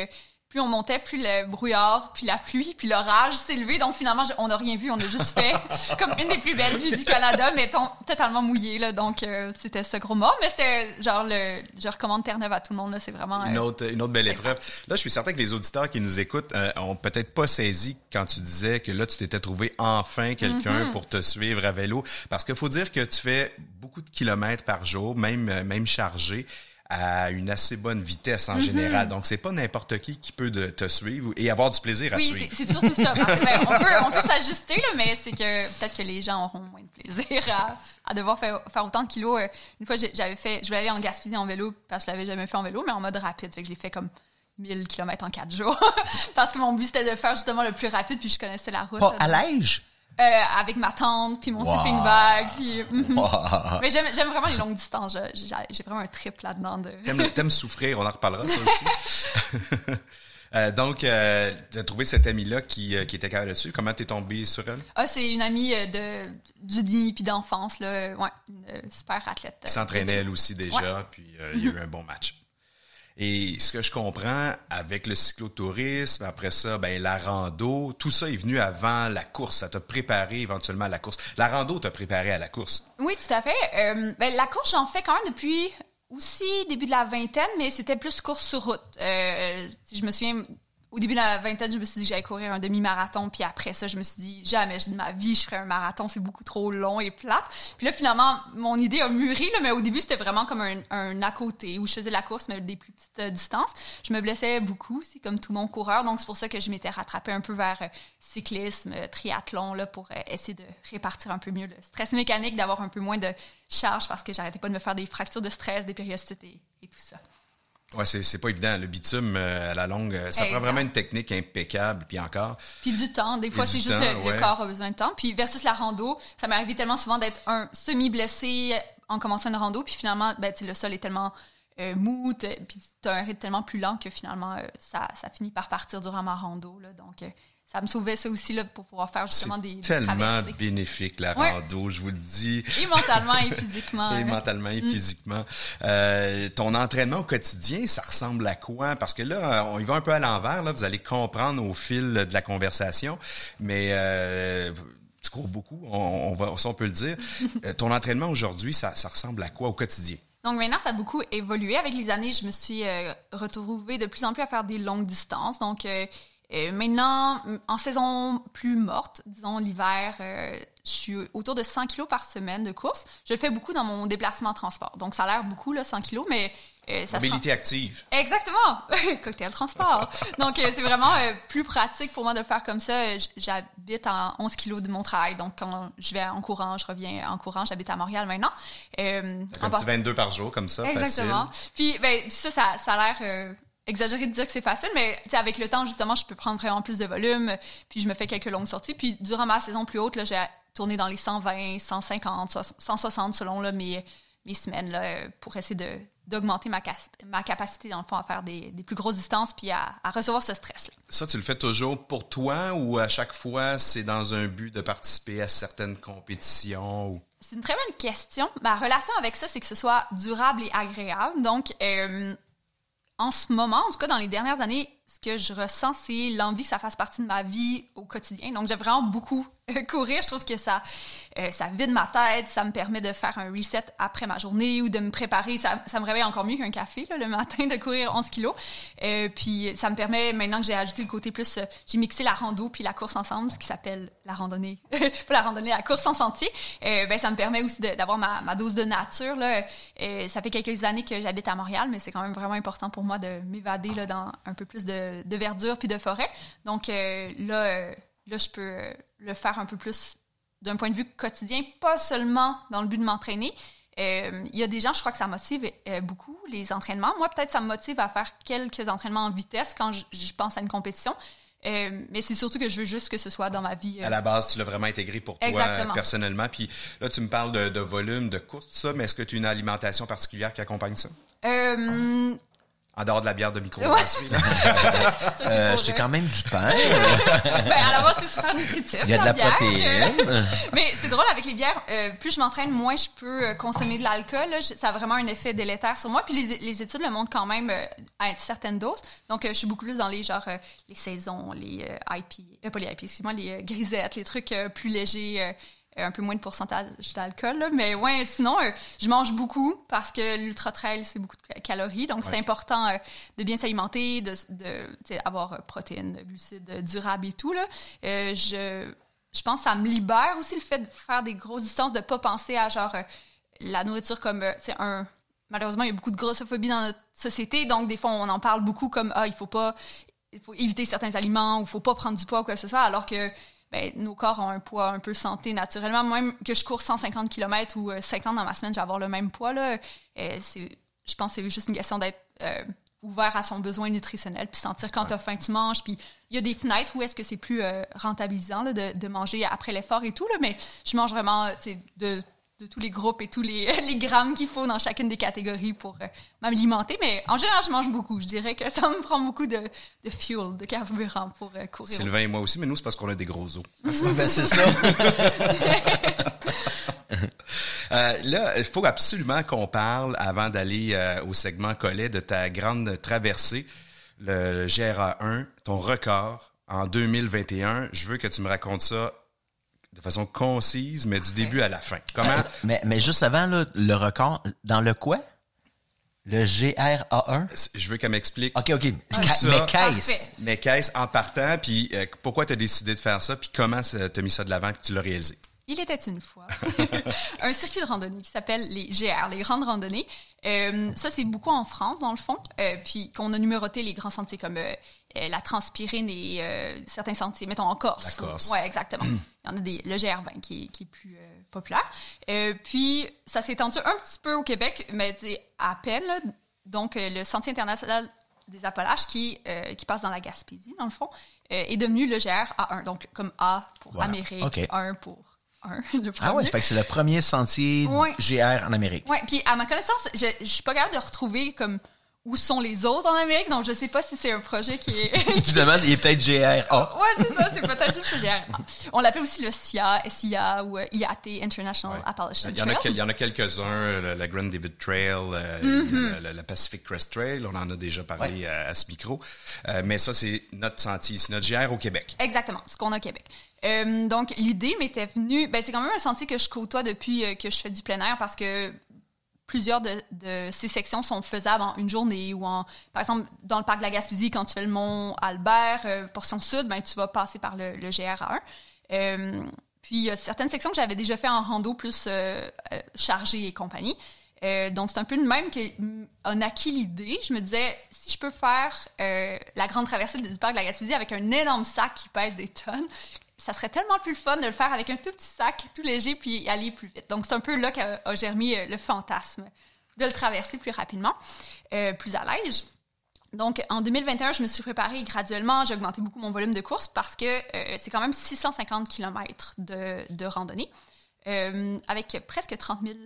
plus on montait, plus le brouillard, puis la pluie, puis l'orage s'est levé. Donc finalement, on n'a rien vu, on a juste fait comme une des plus belles vues du Canada, mais ton- totalement mouillé là. Donc euh, c'était ce gros mort, mais c'était genre le, je recommande Terre-Neuve à tout le monde là. C'est vraiment Une euh, autre, une autre belle épreuve. Là, je suis certain que les auditeurs qui nous écoutent euh, ont peut-être pas saisi quand tu disais que là, tu t'étais trouvé enfin quelqu'un pour te suivre à vélo. Parce qu'il faut dire que tu fais beaucoup de kilomètres par jour, même, euh, même chargé à une assez bonne vitesse en général. Donc, c'est pas n'importe qui qui peut de- te suivre et avoir du plaisir à te Oui, suivre. c'est c'est surtout ça. Parce que, ben, on peut, on peut s'ajuster, mais c'est que peut-être que les gens auront moins de plaisir à, à devoir faire, faire autant de kilos. Euh, Une fois, j'avais fait, je voulais aller en Gaspésie en vélo parce que je l'avais jamais fait en vélo, mais en mode rapide. Fait que je l'ai fait comme 1000 km en 4 jours. parce que mon but, c'était de faire justement le plus rapide, puis je connaissais la route. Pas à donc, l'âge? Euh, avec ma tante, puis mon Wow. sleeping bag, puis... mhm. Wow. Mais j'aime j'aime vraiment les longues distances. J'ai vraiment un trip là-dedans de... T'aimes, t'aimes souffrir, on en reparlera ça aussi. Euh, donc, euh, tu as trouvé cette amie-là qui, euh, qui était capable dessus. Comment t'es tombé sur elle? Ah, c'est une amie de du nid puis d'enfance là, ouais, une super athlète. qui s'entraînait elle aussi déjà, puis il y a eu un bon match. Et ce que je comprends avec le cyclotourisme, après ça, ben la rando, tout ça est venu avant la course. Ça t'a préparé éventuellement à la course. La rando t'a préparé à la course. Oui, tout à fait. Euh, ben, la course, j'en fais quand même depuis aussi début de la vingtaine, mais c'était plus course sur route. Euh, je me souviens, au début de la vingtaine, je me suis dit que j'allais courir un demi-marathon, puis après ça, je me suis dit, jamais de ma vie, je ferais un marathon, c'est beaucoup trop long et plate. Puis là, finalement, mon idée a mûri, mais au début, c'était vraiment comme un, un à côté, où je faisais la course, mais des plus petites euh, distances. Je me blessais beaucoup, c'est comme tout mon coureur, donc c'est pour ça que je m'étais rattrapée un peu vers euh, cyclisme, euh, triathlon, là, pour essayer de répartir un peu mieux le stress mécanique, d'avoir un peu moins de charge, parce que j'arrêtais pas de me faire des fractures de stress, des périostites et, et tout ça. Ouais, c'est, c'est pas évident. Le bitume euh, à la longue, euh, ça prend vraiment une technique impeccable. Puis encore, Puis du temps. Des fois, c'est juste temps, le, le corps a besoin de temps. Puis versus la rando, ça m'est arrivé tellement souvent d'être un semi-blessé en commençant une rando. Puis finalement, ben, le sol est tellement euh, mou, t'as- puis tu as un rythme tellement plus lent que finalement, euh, ça, ça finit par partir durant ma rando. Là. Donc, ça me sauvait ça aussi là, pour pouvoir faire justement des, des tellement traversées. bénéfique la Ouais. rando, je vous le dis. Et mentalement et physiquement. Et hein. mentalement et physiquement. Euh, ton entraînement au quotidien, ça ressemble à quoi? Parce que là, on y va un peu à l'envers. Là, vous allez comprendre au fil de la conversation. Mais euh, tu cours beaucoup, on, on va, ça on peut le dire. Euh, ton entraînement aujourd'hui, ça, ça ressemble à quoi au quotidien? Donc maintenant, ça a beaucoup évolué. Avec les années, je me suis euh, retrouvée de plus en plus à faire des longues distances. Donc euh, euh, maintenant, en saison plus morte, disons l'hiver, euh, je suis autour de 100 kilos par semaine de course. Je le fais beaucoup dans mon déplacement en transport. Donc ça a l'air beaucoup, là, 100 kilos, mais euh, ça Mobilité active. Exactement, cocktail transport. Donc euh, c'est vraiment euh, plus pratique pour moi de le faire comme ça. Euh, J'habite à 11 kilos de mon travail, donc quand je vais en courant, je reviens en courant. J'habite à Montréal maintenant. Euh, en Un petit 22 par jour, comme ça, Exactement. facile. Puis, ben, ça, ça, ça a l'air euh, exagéré de dire que c'est facile, mais avec le temps, justement, je peux prendre vraiment plus de volume. Puis je me fais quelques longues sorties. Puis durant ma saison plus haute, j'ai tourné dans les 120, 150, so- 160 selon là, mes, mes semaines là, pour essayer de d'augmenter ma, ma capacité, dans le fond, à faire des, des plus grosses distances puis à, à recevoir ce stress-là. Ça, tu le fais toujours pour toi ou à chaque fois, c'est dans un but de participer à certaines compétitions? Ou... C'est une très bonne question. Ma relation avec ça, c'est que ce soit durable et agréable. Donc, euh, en ce moment, en tout cas dans les dernières années, ce que je ressens, c'est l'envie que ça fasse partie de ma vie au quotidien. Donc, j'aime vraiment beaucoup courir. Je trouve que ça, euh, ça vide ma tête, ça me permet de faire un reset après ma journée ou de me préparer. Ça, ça me réveille encore mieux qu'un café là, le matin de courir 11 kilos. Euh, puis, ça me permet, maintenant que j'ai ajouté le côté plus, euh, j'ai mixé la rando puis la course ensemble, ce qui s'appelle la randonnée, pas la randonnée, la course en sentier. Euh, ben, ça me permet aussi d'avoir ma, ma dose de nature. Là. Euh, ça fait quelques années que j'habite à Montréal, mais c'est quand même vraiment important pour moi de m'évader là, dans un peu plus de, de verdure puis de forêt. Donc là, là, je peux euh, le faire un peu plus d'un point de vue quotidien, pas seulement dans le but de m'entraîner. Euh, Il y a des gens, je crois que ça motive euh, beaucoup les entraînements. Moi, peut-être ça me motive à faire quelques entraînements en vitesse quand je, je pense à une compétition. Euh, mais c'est surtout que je veux juste que ce soit dans ma vie. euh, À la base, tu l'as vraiment intégré pour toi Exactement. personnellement. Puis là, tu me parles de, de volume, de course, tout ça, mais est-ce que tu as une alimentation particulière qui accompagne ça? euh, En dehors de la bière de ça, c'est Euh, c'est quand même du pain. ben, à la base, c'est super nutritif. Il y a de la bière. protéine. Mais c'est drôle avec les bières, euh, plus je m'entraîne, moins je peux euh, consommer de l'alcool. Ça a vraiment un effet délétère sur moi. Puis les, les études le montrent quand même euh, à une certaine dose. Donc euh, je suis beaucoup plus dans les genre euh, les saisons, les euh, IP, euh, pas les IP, excuse-moi, les euh, grisettes, les trucs euh, plus légers. Un peu moins de pourcentage d'alcool, mais ouais, sinon, euh, je mange beaucoup parce que l'ultra trail, c'est beaucoup de ca- calories, donc c'est important euh, de bien s'alimenter, de, de avoir euh, protéines, glucides durables et tout. Là. Je, je pense que ça me libère aussi le fait de faire des grosses distances, de pas penser à genre la nourriture comme un malheureusement il y a beaucoup de grossophobie dans notre société donc des fois on en parle beaucoup comme ah il faut pas il faut éviter certains aliments ou faut pas prendre du poids ou quoi que ce soit alors que ben, nos corps ont un poids un peu santé naturellement. Même que je cours 150 km ou euh, 50 dans ma semaine je vais avoir le même poids là. Euh, je pense que c'est juste une question d'être euh, ouvert à son besoin nutritionnel puis sentir quand t'as faim tu manges puis il y a des fenêtres où est-ce que c'est plus euh, rentabilisant là, de, de manger après l'effort et tout là mais je mange vraiment tu de de tous les groupes et tous les, les grammes qu'il faut dans chacune des catégories pour euh, m'alimenter. Mais en général, je mange beaucoup. Je dirais que ça me prend beaucoup de, de fuel, de carburant pour euh, courir. Sylvain et moi aussi, mais nous, c'est parce qu'on a des gros os. ben, c'est ça. Euh, là, il faut absolument qu'on parle, avant d'aller euh, au segment collet, de ta grande traversée, le GRA 1, ton record en 2021. Je veux que tu me racontes ça de façon concise, mais du début à la fin. Comment? mais, mais juste avant, là, le record, dans le quoi? Le GRA1? Je veux qu'elle m'explique. OK, OK. Mais qu'est-ce? Mais qu'est-ce en partant, puis euh, pourquoi tu as décidé de faire ça, puis comment tu as mis ça de l'avant que tu l'as réalisé? Il était une fois un circuit de randonnée qui s'appelle les GR, les grandes randonnées. Euh, ça, c'est beaucoup en France, dans le fond. Euh, puis qu'on a numéroté les grands sentiers comme euh, la Transpirine et certains sentiers, mettons en Corse. La Corse. Ouais, exactement. Il y en a des, le GR20 qui est, qui est plus populaire. Puis ça s'est étendu un petit peu au Québec, mais à peine. là. Donc le Sentier international des Appalaches qui, euh, qui passe dans la Gaspésie, dans le fond, euh, est devenu le GR A1. Donc comme A pour Voilà. Amérique, OK. 1 pour 1, le premier. Ah ouais, fait que c'est le premier sentier Ouais. GR en Amérique. Ouais, puis à ma connaissance, je, je suis pas capable de retrouver comme où sont les autres en Amérique? Donc, je sais pas si c'est un projet qui est... Finalement, il est peut-être GRA. ouais, c'est ça. C'est peut-être juste le GRA. On l'appelle aussi le SIA, SIA ou euh, IAT, International Appalachian Il y en a, il y en a quelques-uns, la, Grand David Trail, euh, mm-hmm. la, Pacific Crest Trail, on en a déjà parlé à, ce micro. Euh, mais ça, c'est notre sentier, c'est notre GR au Québec. Exactement, ce qu'on a au Québec. Euh, donc, l'idée m'était venue, ben, c'est quand même un sentier que je côtoie depuis que je fais du plein air parce que plusieurs de, ces sections sont faisables en une journée ou en par exemple dans le parc de la Gaspésie quand tu fais le mont Albert euh, portion sud ben tu vas passer par le, le GR1 euh, puis il y a certaines sections que j'avais déjà fait en rando plus euh, chargée et compagnie. Donc c'est un peu le même qu'on acquis l'idée. Je me disais si je peux faire la grande traversée du parc de la Gaspésie avec un énorme sac qui pèse des tonnes ça serait tellement plus fun de le faire avec un tout petit sac, tout léger, puis aller plus vite. Donc, c'est un peu là qu'a germé euh, le fantasme de le traverser plus rapidement, euh, plus à l'aise. Donc, en 2021, je me suis préparée graduellement. J'ai augmenté beaucoup mon volume de course parce que euh, c'est quand même 650 km de, de randonnée avec presque 30 000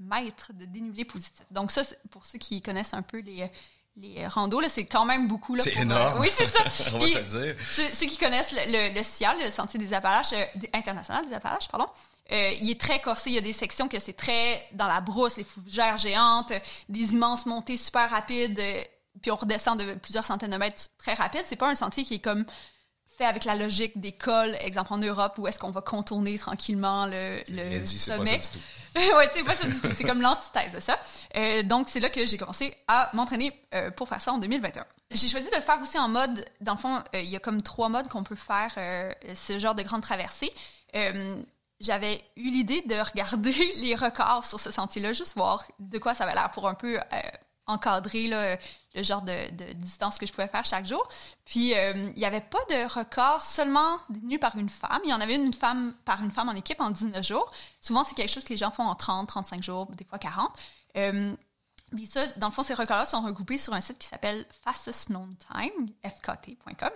mètres de dénivelé positif. Donc, ça, pour ceux qui connaissent un peu les, les randos, c'est quand même beaucoup. C'est énorme. oui, c'est ça. On va se le dire. Ceux, qui connaissent le, le, CIAL, le Sentier des Appalaches, euh, international des Appalaches, pardon, euh, il est très corsé. Il y a des sections que c'est très dans la brousse, les fougères géantes, des immenses montées super rapides, euh, puis on redescend de plusieurs centaines de mètres très rapides. C'est pas un sentier qui est comme fait avec la logique des cols, exemple en Europe, où est-ce qu'on va contourner tranquillement le, le sommet? C'est ouais, c'est pas ça du tout. C'est comme l'antithèse de ça. Euh, donc, c'est là que j'ai commencé à m'entraîner euh, pour faire ça en 2021. J'ai choisi de le faire aussi en mode, dans le fond, euh, il y a comme trois modes qu'on peut faire ce genre de grande traversée. J'avais eu l'idée de regarder les records sur ce sentier-là, juste voir de quoi ça avait l'air pour un peu encadrer le genre de, distance que je pouvais faire chaque jour. Puis, euh, il n'y avait pas de record seulement détenu par une femme. Il y en avait une femme par une femme en équipe en 19 jours. Souvent, c'est quelque chose que les gens font en 30, 35 jours, des fois 40. Euh, ça, dans le fond, ces records-là sont regroupés sur un site qui s'appelle Fastest Known Time, fkt.com.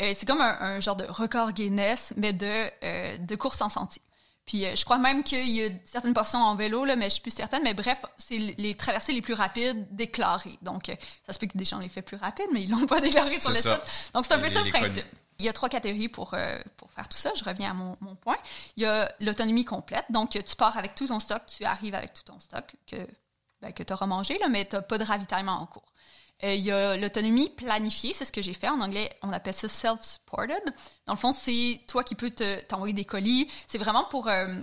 Euh, c'est comme un, un, genre de record Guinness, mais de, euh, de course en sentier. Puis euh, je crois même qu'il y a certaines portions en vélo, là, mais je suis plus certaine. Mais bref, c'est les traversées les plus rapides déclarées. Donc, euh, ça se peut que des gens les fait plus rapides, mais ils l'ont pas déclaré sur le site. Donc, c'est un peu ça le principe. Il y a trois catégories pour, euh, pour faire tout ça. Je reviens à mon, mon point. Il y a l'autonomie complète. Donc, tu pars avec tout ton stock, tu arrives avec tout ton stock que, ben, que tu auras mangé, là, mais tu n'as pas de ravitaillement en cours. Euh, il y a l'autonomie planifiée, c'est ce que j'ai fait. En anglais, on appelle ça self-supported. Dans le fond, c'est toi qui peux t'envoyer des colis. C'est vraiment pour euh,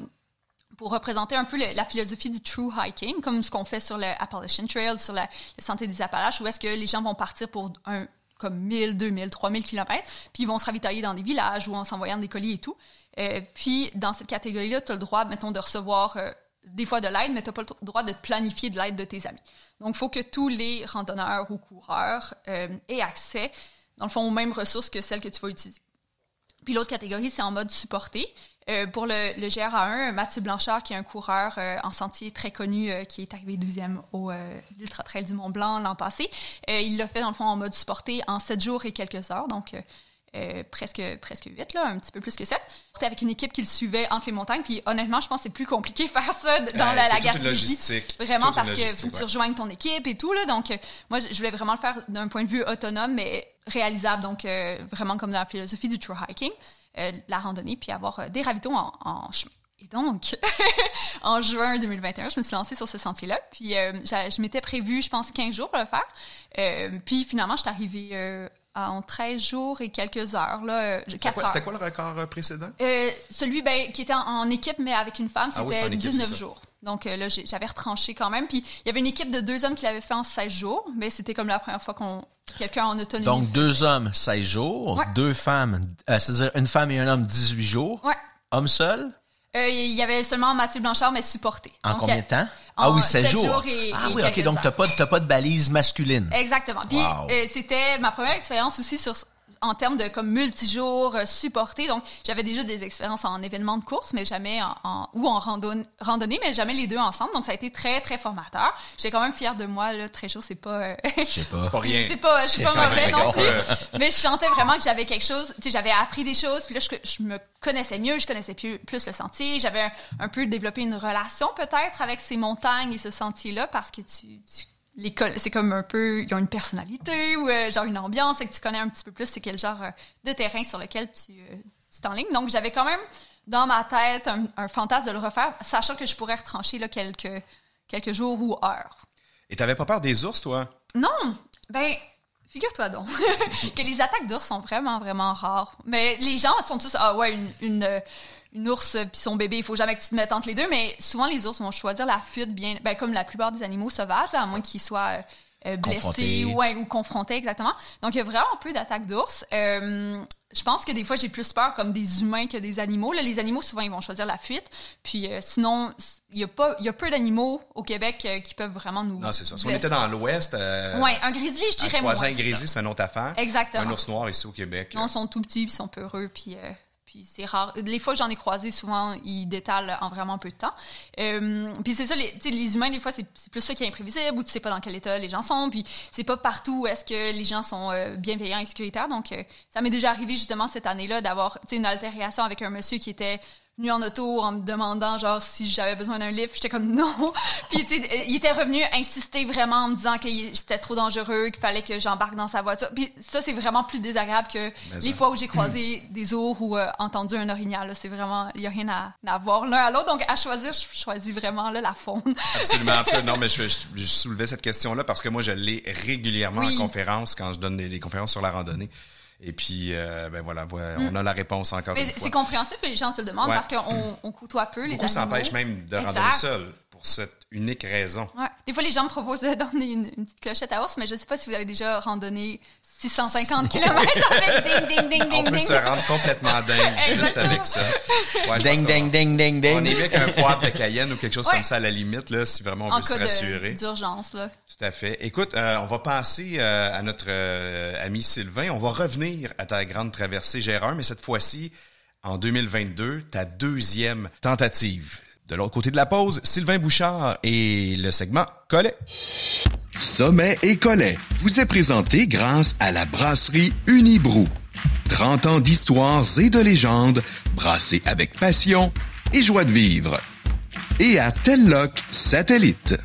pour représenter un peu la philosophie du true hiking, comme ce qu'on fait sur le Appalachian Trail, sur la, le Santé des Appalaches, où est-ce que les gens vont partir pour un comme 1000, 2000, 3000 kilomètres, puis ils vont se ravitailler dans des villages ou en s'envoyant des colis et tout. Euh, puis, dans cette catégorie-là, tu as le droit, mettons, de recevoir des fois de l'aide, mais tu n'as pas le droit de planifier de l'aide de tes amis. Donc, il faut que tous les randonneurs ou coureurs euh, aient accès, dans le fond, aux mêmes ressources que celles que tu vas utiliser. Puis l'autre catégorie, c'est en mode supporté. Euh, pour le, le GRA1, Mathieu Blanchard, qui est un coureur euh, en sentier très connu, qui est arrivé deuxième au l'Ultra Trail du Mont Blanc l'an passé, il l'a fait dans le fond en mode supporté en sept jours et quelques heures. Donc, euh, presque presque 8 là, un petit peu plus que 7. C'était avec une équipe qui le suivait entre les montagnes puis honnêtement, je pense que c'est plus compliqué faire ça dans la, la Gaspésie. Vraiment parce que faut que tu rejoignes ton équipe et tout là. Donc euh, moi je voulais vraiment le faire d'un point de vue autonome mais réalisable donc euh, vraiment comme dans la philosophie du true hiking, la randonnée puis avoir des ravitaux en, en chemin. Et donc, en juin 2021, je me suis lancée sur ce sentier-là. Puis, je m'étais prévu, je pense, 15 jours pour le faire. puis, finalement, je suis arrivée en 13 jours et quelques heures. Là, C'était quoi, quoi, le record euh, précédent? Euh, celui ben, qui était en, équipe, mais avec une femme, ah c'était 19 jours. Donc euh, là, j'avais retranché quand même. Puis il y avait une équipe de deux hommes qui l'avaient fait en 16 jours, mais c'était comme la première fois qu'on quelqu'un en autonomie. Donc deux hommes, 16 jours. Deux femmes, c'est-à-dire une femme et un homme, 18 jours. Ouais. Homme seul? Euh, il y avait seulement Mathieu Blanchard, mais supporté. En combien de temps? Ah oui, 7 jours. jours et, ah oui, ok, donc t'as pas, pas de balise masculine. Exactement. Puis euh, c'était ma première expérience aussi sur en termes de comme multijours euh, supportés. Donc, j'avais déjà des expériences en événements de course, mais jamais en, ou en randonnée, randonnée, mais jamais les deux ensemble. Donc, ça a été très très formateur. J'étais quand même fière de moi. Là, très chaud, c'est pas. Euh, je sais pas. C'est pas rien. C'est pas, je suis pas mauvais non plus. mais je sentais vraiment que j'avais quelque chose. Tu sais, j'avais appris des choses. Puis là, je, je, me connaissais mieux, je connaissais plus, plus le sentier. J'avais un, peu développé une relation peut-être avec ces montagnes et ce sentier-là parce que tu, tu l'école, c'est comme un peu, ils ont une personnalité ou euh, genre une ambiance et que tu connais un petit peu plus c'est quel genre euh, de terrain sur lequel tu euh, t'enlignes. Donc j'avais quand même dans ma tête un, un fantasme de le refaire, sachant que je pourrais retrancher là quelques quelques jours ou heures. Et t'avais pas peur des ours, toi? Non, ben figure-toi donc que les attaques d'ours sont vraiment vraiment rares. Mais les gens sont tous ah ouais une une, euh, une ours puis son bébé, il faut jamais que tu te mettes entre les deux. Mais souvent les ours vont choisir la fuite bien, ben comme la plupart des animaux sauvages, là, à moins qu'ils soient euh, euh, blessés ou, ouais, ou confrontés exactement. Donc il y a vraiment peu d'attaques d'ours. Euh, je pense que des fois j'ai plus peur comme des humains que des animaux. Là, les animaux souvent ils vont choisir la fuite. Puis euh, sinon il y a pas il y a peu d'animaux au Québec euh, qui peuvent vraiment nous Non, c'est ça. Si on était dans l'Ouest, euh, Ouais, un grizzly, je un dirais moins, et grizzly, c'est une autre affaire. Exactement. Un ours noir ici au Québec. Non, ils sont tout petits, puis ils sont peureux, puis euh, puis c'est rare. Les fois j'en ai croisé, souvent ils détalent en vraiment peu de temps. Euh, puis c'est ça, les, les humains des fois c'est plus ça qui est imprévisible, ou tu sais pas dans quel état les gens sont, puis c'est pas partout où est-ce que les gens sont euh, bienveillants et sécuritaires. Donc euh, ça m'est déjà arrivé justement cette année-là d'avoir une altération avec un monsieur qui était venu en auto en me demandant genre si j'avais besoin d'un lift j'étais comme non puis tu sais il était revenu insister vraiment en me disant que c'était trop dangereux qu'il fallait que j'embarque dans sa voiture puis ça c'est vraiment plus désagréable que Mais les ça. fois où j'ai croisé des ours ou euh, entendu un orignal c'est vraiment il y a rien à, à voir l'un à l'autre donc à choisir je choisis vraiment là la faune Absolument. En tout cas, non, mais je, je, je soulevais cette question-là parce que moi, je l'ai régulièrement Oui. en conférence quand je donne des, des conférences sur la randonnée. Et puis, euh, ben voilà, voilà, on a la réponse encore une mais fois. c'est compréhensible que les gens se le demandent Ouais. parce qu'on on côtoie peu les Beaucoup animaux s'empêchent même de randonner seul pour cette unique raison. Ouais. Des fois, les gens me proposent d'emmener une, une petite clochette à ours, mais je sais pas si vous avez déjà randonné 650 km avec ding, ding, ding, On ding, peut ding. se rendre complètement dingue juste avec ça. Ouais, Ding, ding, ding, ding, ding. On est mieux qu'un poivre de Cayenne ou quelque chose Ouais. comme ça à la limite, là, si vraiment on En veut se cas rassurer. de- d'urgence, là. Tout à fait. Écoute, euh, on va passer euh, à notre euh, ami Sylvain. On va revenir à ta grande traversée Gérard, mais cette fois-ci, en 2022, ta deuxième tentative. De l'autre côté de la pause, Sylvain Bouchard et le segment Collet. Sommet et Collet vous est présenté grâce à la brasserie Unibrou. 30 ans d'histoires et de légendes brassées avec passion et joie de vivre. Et à Telloc Satellite.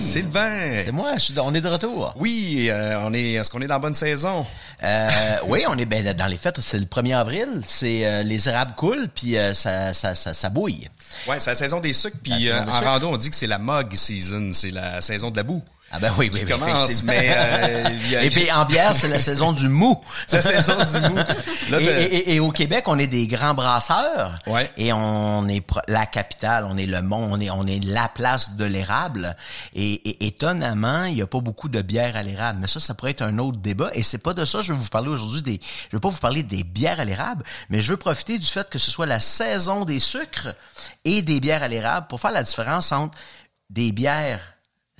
Sylvain! C'est moi, je suis- on est de retour. Oui, euh, on est. Est-ce qu'on est dans la bonne saison? Euh, oui, on est ben, dans les fêtes, c'est le 1er avril, c'est euh, les érables coulent puis euh, ça, ça, ça, ça bouille. Ouais, c'est la saison des sucres. Puis euh, en rando, on dit que c'est la mug season, c'est la saison de la boue. Ah ben oui, oui, oui, commence, mais euh, a- Et puis en bière, c'est la saison du mou. c'est la saison du mou. Là, Et, au Québec, on est des grands brasseurs. Ouais. Et on est la capitale, on est le monde, on est, on est la place de l'érable. Et, et étonnamment, il n'y a pas beaucoup de bières à l'érable. Mais ça, ça pourrait être un autre débat. Et c'est pas de ça que je veux vous parler aujourd'hui. Des, je veux pas vous parler des bières à l'érable, mais je veux profiter du fait que ce soit la saison des sucres et des bières à l'érable pour faire la différence entre des bières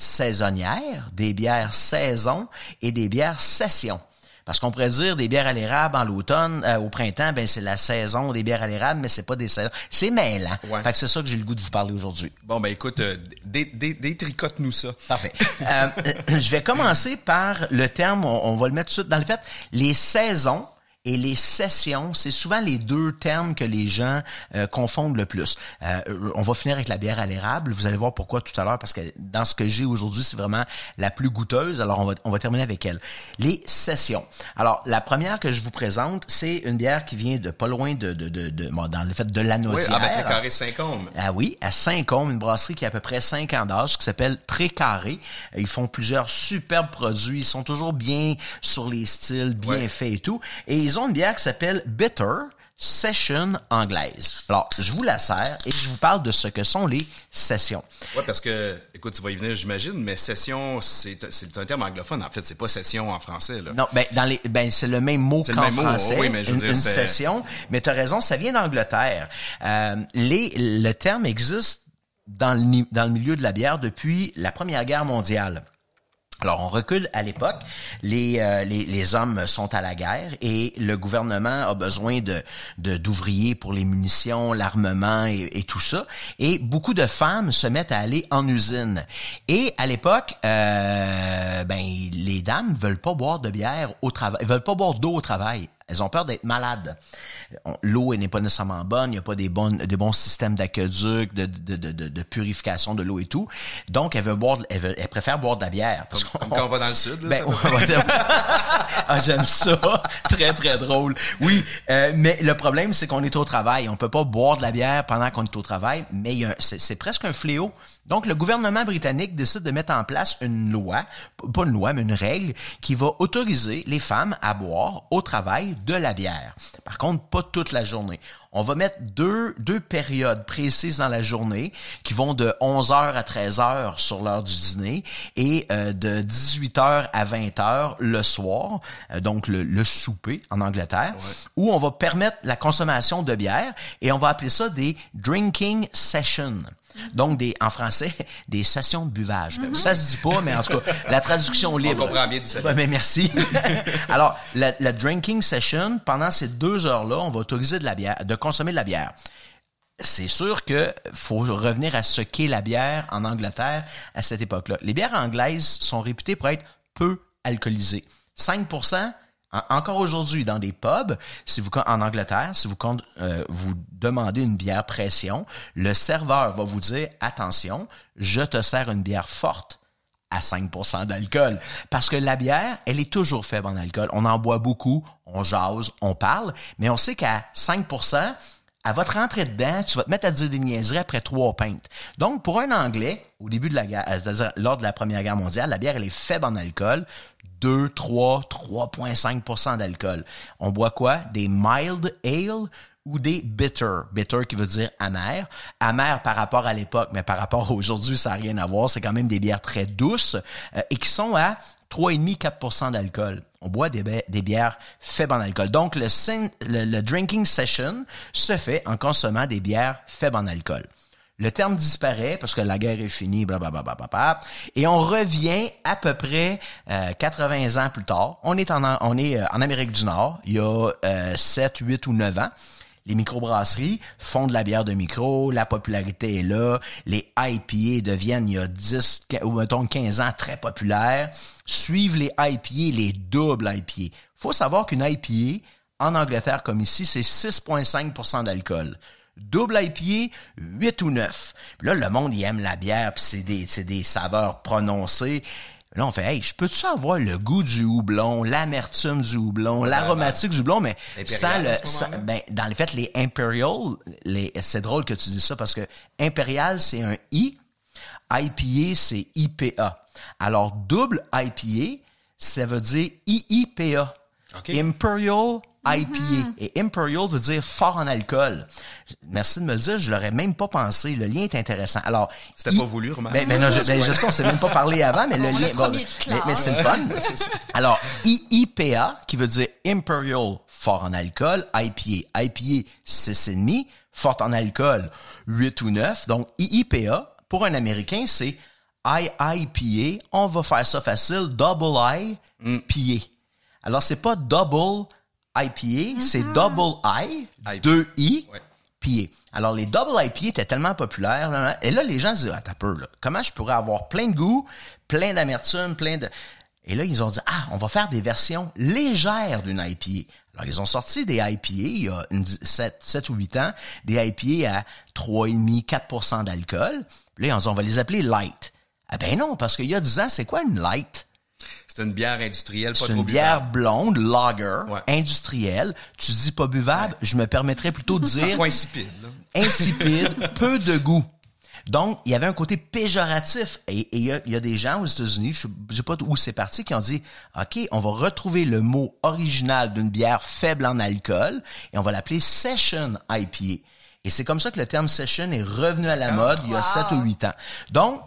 saisonnières, des bières saison et des bières session. Parce qu'on pourrait dire des bières à l'érable en l'automne, euh, au printemps, ben c'est la saison des bières à l'érable, mais c'est pas des saisons. C'est mêlant. Ouais. Fait que c'est ça que j'ai le goût de vous parler aujourd'hui. Bon, ben écoute, euh, dé- dé- détricote-nous ça. Parfait. Euh, je vais commencer par le terme, on, on va le mettre tout de suite dans le fait, les saisons et les sessions, c'est souvent les deux termes que les gens euh, confondent le plus. Euh, on va finir avec la bière à l'érable. Vous allez voir pourquoi tout à l'heure, parce que dans ce que j'ai aujourd'hui, c'est vraiment la plus goûteuse. Alors, on va, on va terminer avec elle. Les sessions. Alors, la première que je vous présente, c'est une bière qui vient de pas loin de, de, de, de- bon, dans le fait de la Oui, ah, ben, très carré 50. ah oui, à Saint-Côme, une brasserie qui a à peu près 5 ans d'âge, qui s'appelle Très Carré. Ils font plusieurs superbes produits. Ils sont toujours bien sur les styles, bien Ouais. faits et tout. Et ils ont une bière qui s'appelle Bitter Session anglaise. Alors, je vous la sers et je vous parle de ce que sont les sessions. Ouais, parce que, écoute, tu vas y venir, j'imagine, mais session, c'est un terme anglophone. En fait, c'est pas session en français, là. Non, ben dans les ben c'est le même mot C'est le qu'en même mot, français, oui, mais je veux une, dire, une session. Mais tu as raison, ça vient d'Angleterre. Euh, les le terme existe dans le dans le milieu de la bière depuis la Première Guerre mondiale. Alors, on recule à l'époque. Les, euh, les, les hommes sont à la guerre et le gouvernement a besoin de d'ouvriers pour les munitions, l'armement et, et tout ça. Et beaucoup de femmes se mettent à aller en usine. Et à l'époque, euh, ben les dames veulent pas boire de bière au travail, veulent pas boire d'eau au travail. Elles ont peur d'être malades. L'eau elle n'est pas nécessairement bonne, il n'y a pas des, bonnes, des bons systèmes d'aqueduc, de, de, de, purification de l'eau et tout. Donc, elles, veulent boire, elles préfèrent boire de la bière. Parce Comme quand on va dans le sud. Là, ben, ça ouais, ouais. ah, j'aime ça. Très, très drôle. Oui, euh, mais le problème, c'est qu'on est au travail. On peut pas boire de la bière pendant qu'on est au travail, mais il y a un- c'est c'est presque un fléau. Donc, le gouvernement britannique décide de mettre en place une loi, pas une loi, mais une règle, qui va autoriser les femmes à boire au travail de la bière. Par contre, pas toute la journée. On va mettre deux, deux périodes précises dans la journée qui vont de 11h à 13h sur l'heure du dîner et euh, de 18h à 20h le soir, euh, donc le, le souper en Angleterre, où on va permettre la consommation de bière et on va appeler ça des drinking sessions. Donc, des, en français, des sessions de buvage. Ça se dit pas, mais en tout cas, la traduction libre. comprend bien Ouais, mais merci. Alors, la, la drinking session, pendant ces deux heures-là, on va autoriser de la bière, de consommer de la bière. C'est sûr que faut revenir à ce qu'est la bière en Angleterre à cette époque-là. Les bières anglaises sont réputées pour être peu alcoolisées. 5 en- encore aujourd'hui, dans des pubs, si vous en Angleterre, si vous euh, vous demandez une bière pression, le serveur va vous dire attention, je te sers une bière forte à 5% d'alcool. Parce que la bière, elle est toujours faible en alcool. On en boit beaucoup, on jase, on parle, mais on sait qu'à 5 à votre entrée dedans, tu vas te mettre à dire des niaiseries après trois pintes. Donc, pour un Anglais, au début de la guerre, euh, c'est-à-dire lors de la Première Guerre mondiale, la bière, elle est faible en alcool. 2, 3, 3,5% d'alcool. On boit quoi? Des mild ale ou des bitter. Bitter qui veut dire amer. Amer par rapport à l'époque, mais par rapport à aujourd'hui, ça n'a rien à voir. C'est quand même des bières très douces euh, et qui sont à 3,5-4% d'alcool. On boit des, bi- des bières faibles en alcool. Donc, le, drinking session se fait en consommant des bières faibles en alcool. Le terme disparaît parce que la guerre est finie, blablabla. Bla, bla, bla, et on revient à peu près euh, 80 ans plus tard. On est euh, en Amérique du Nord. Il y a euh, 7, 8 ou 9 ans. Les microbrasseries font de la bière de micro, la popularité est là, les IPA deviennent il y a 10 ou mettons 15 ans très populaires, suivent les IPA, les doubles IPA. Faut savoir qu'une IPA en Angleterre comme ici, c'est 6.5% d'alcool. Double IPA, 8 ou 9. Puis là, le monde, il aime la bière, puis c'est des, c'est des saveurs prononcées. Là, on fait, hey, je peux-tu avoir le goût du houblon, l'amertume du houblon, l'aromatique du houblon, mais sans le, sans- ben, dans les faits, les Imperial, les, c'est drôle que tu dis ça parce que Impérial, c'est un I, IPA, c'est IPA. Alors, double IPA, ça veut dire IIPA. OK. Imperial IPA. Et Imperial veut dire fort en alcool. Merci de me le dire, je l'aurais même pas pensé. Le lien est intéressant. Alors, C'était I- pas voulu, remarque. Ben, ben non, je, ben, je sais, on s'est même pas parlé avant, mais le lien. de mais, mais c'est le fun. Alors, IIPA, qui veut dire Imperial fort en alcool, IPA. IPA, 6,5, fort en alcool, 8 ou 9. Donc, IIPA, pour un Américain, c'est IIPA. On va faire ça facile. Double I, PA. Alors, c'est pas double IPA, c'est double I, IPA. deux I, Ouais. PA. Alors, les double IPA étaient tellement populaires. là, et là, les gens se disent, ah, t'as peu, là. Comment je pourrais avoir plein de goût, plein d'amertume, plein de... Et là, ils ont dit, ah, on va faire des versions légères d'une IPA. Alors, ils ont sorti des IPA il y a 7, ou 8 ans, des IPA à 3,5, 4% d'alcool. Puis là, ils ont dit, on va les appeler light. Ah ben non, parce qu'il y a 10 ans, c'est quoi une light? C'est une bière industrielle, pas C'est trop une bière buvable. blonde, lager, Ouais. industrielle. Tu dis pas buvable, je me permettrais plutôt de dire Point insipide, là. insipide, peu de goût. Donc, il y avait un côté péjoratif. Et et il y, a- il y a des gens aux États-Unis, je ne sais pas où c'est parti, qui ont dit, OK, on va retrouver le mot original d'une bière faible en alcool et on va l'appeler Session IPA. Et c'est comme ça que le terme Session est revenu à la mode il y a Wow. 7 ou 8 ans. Donc,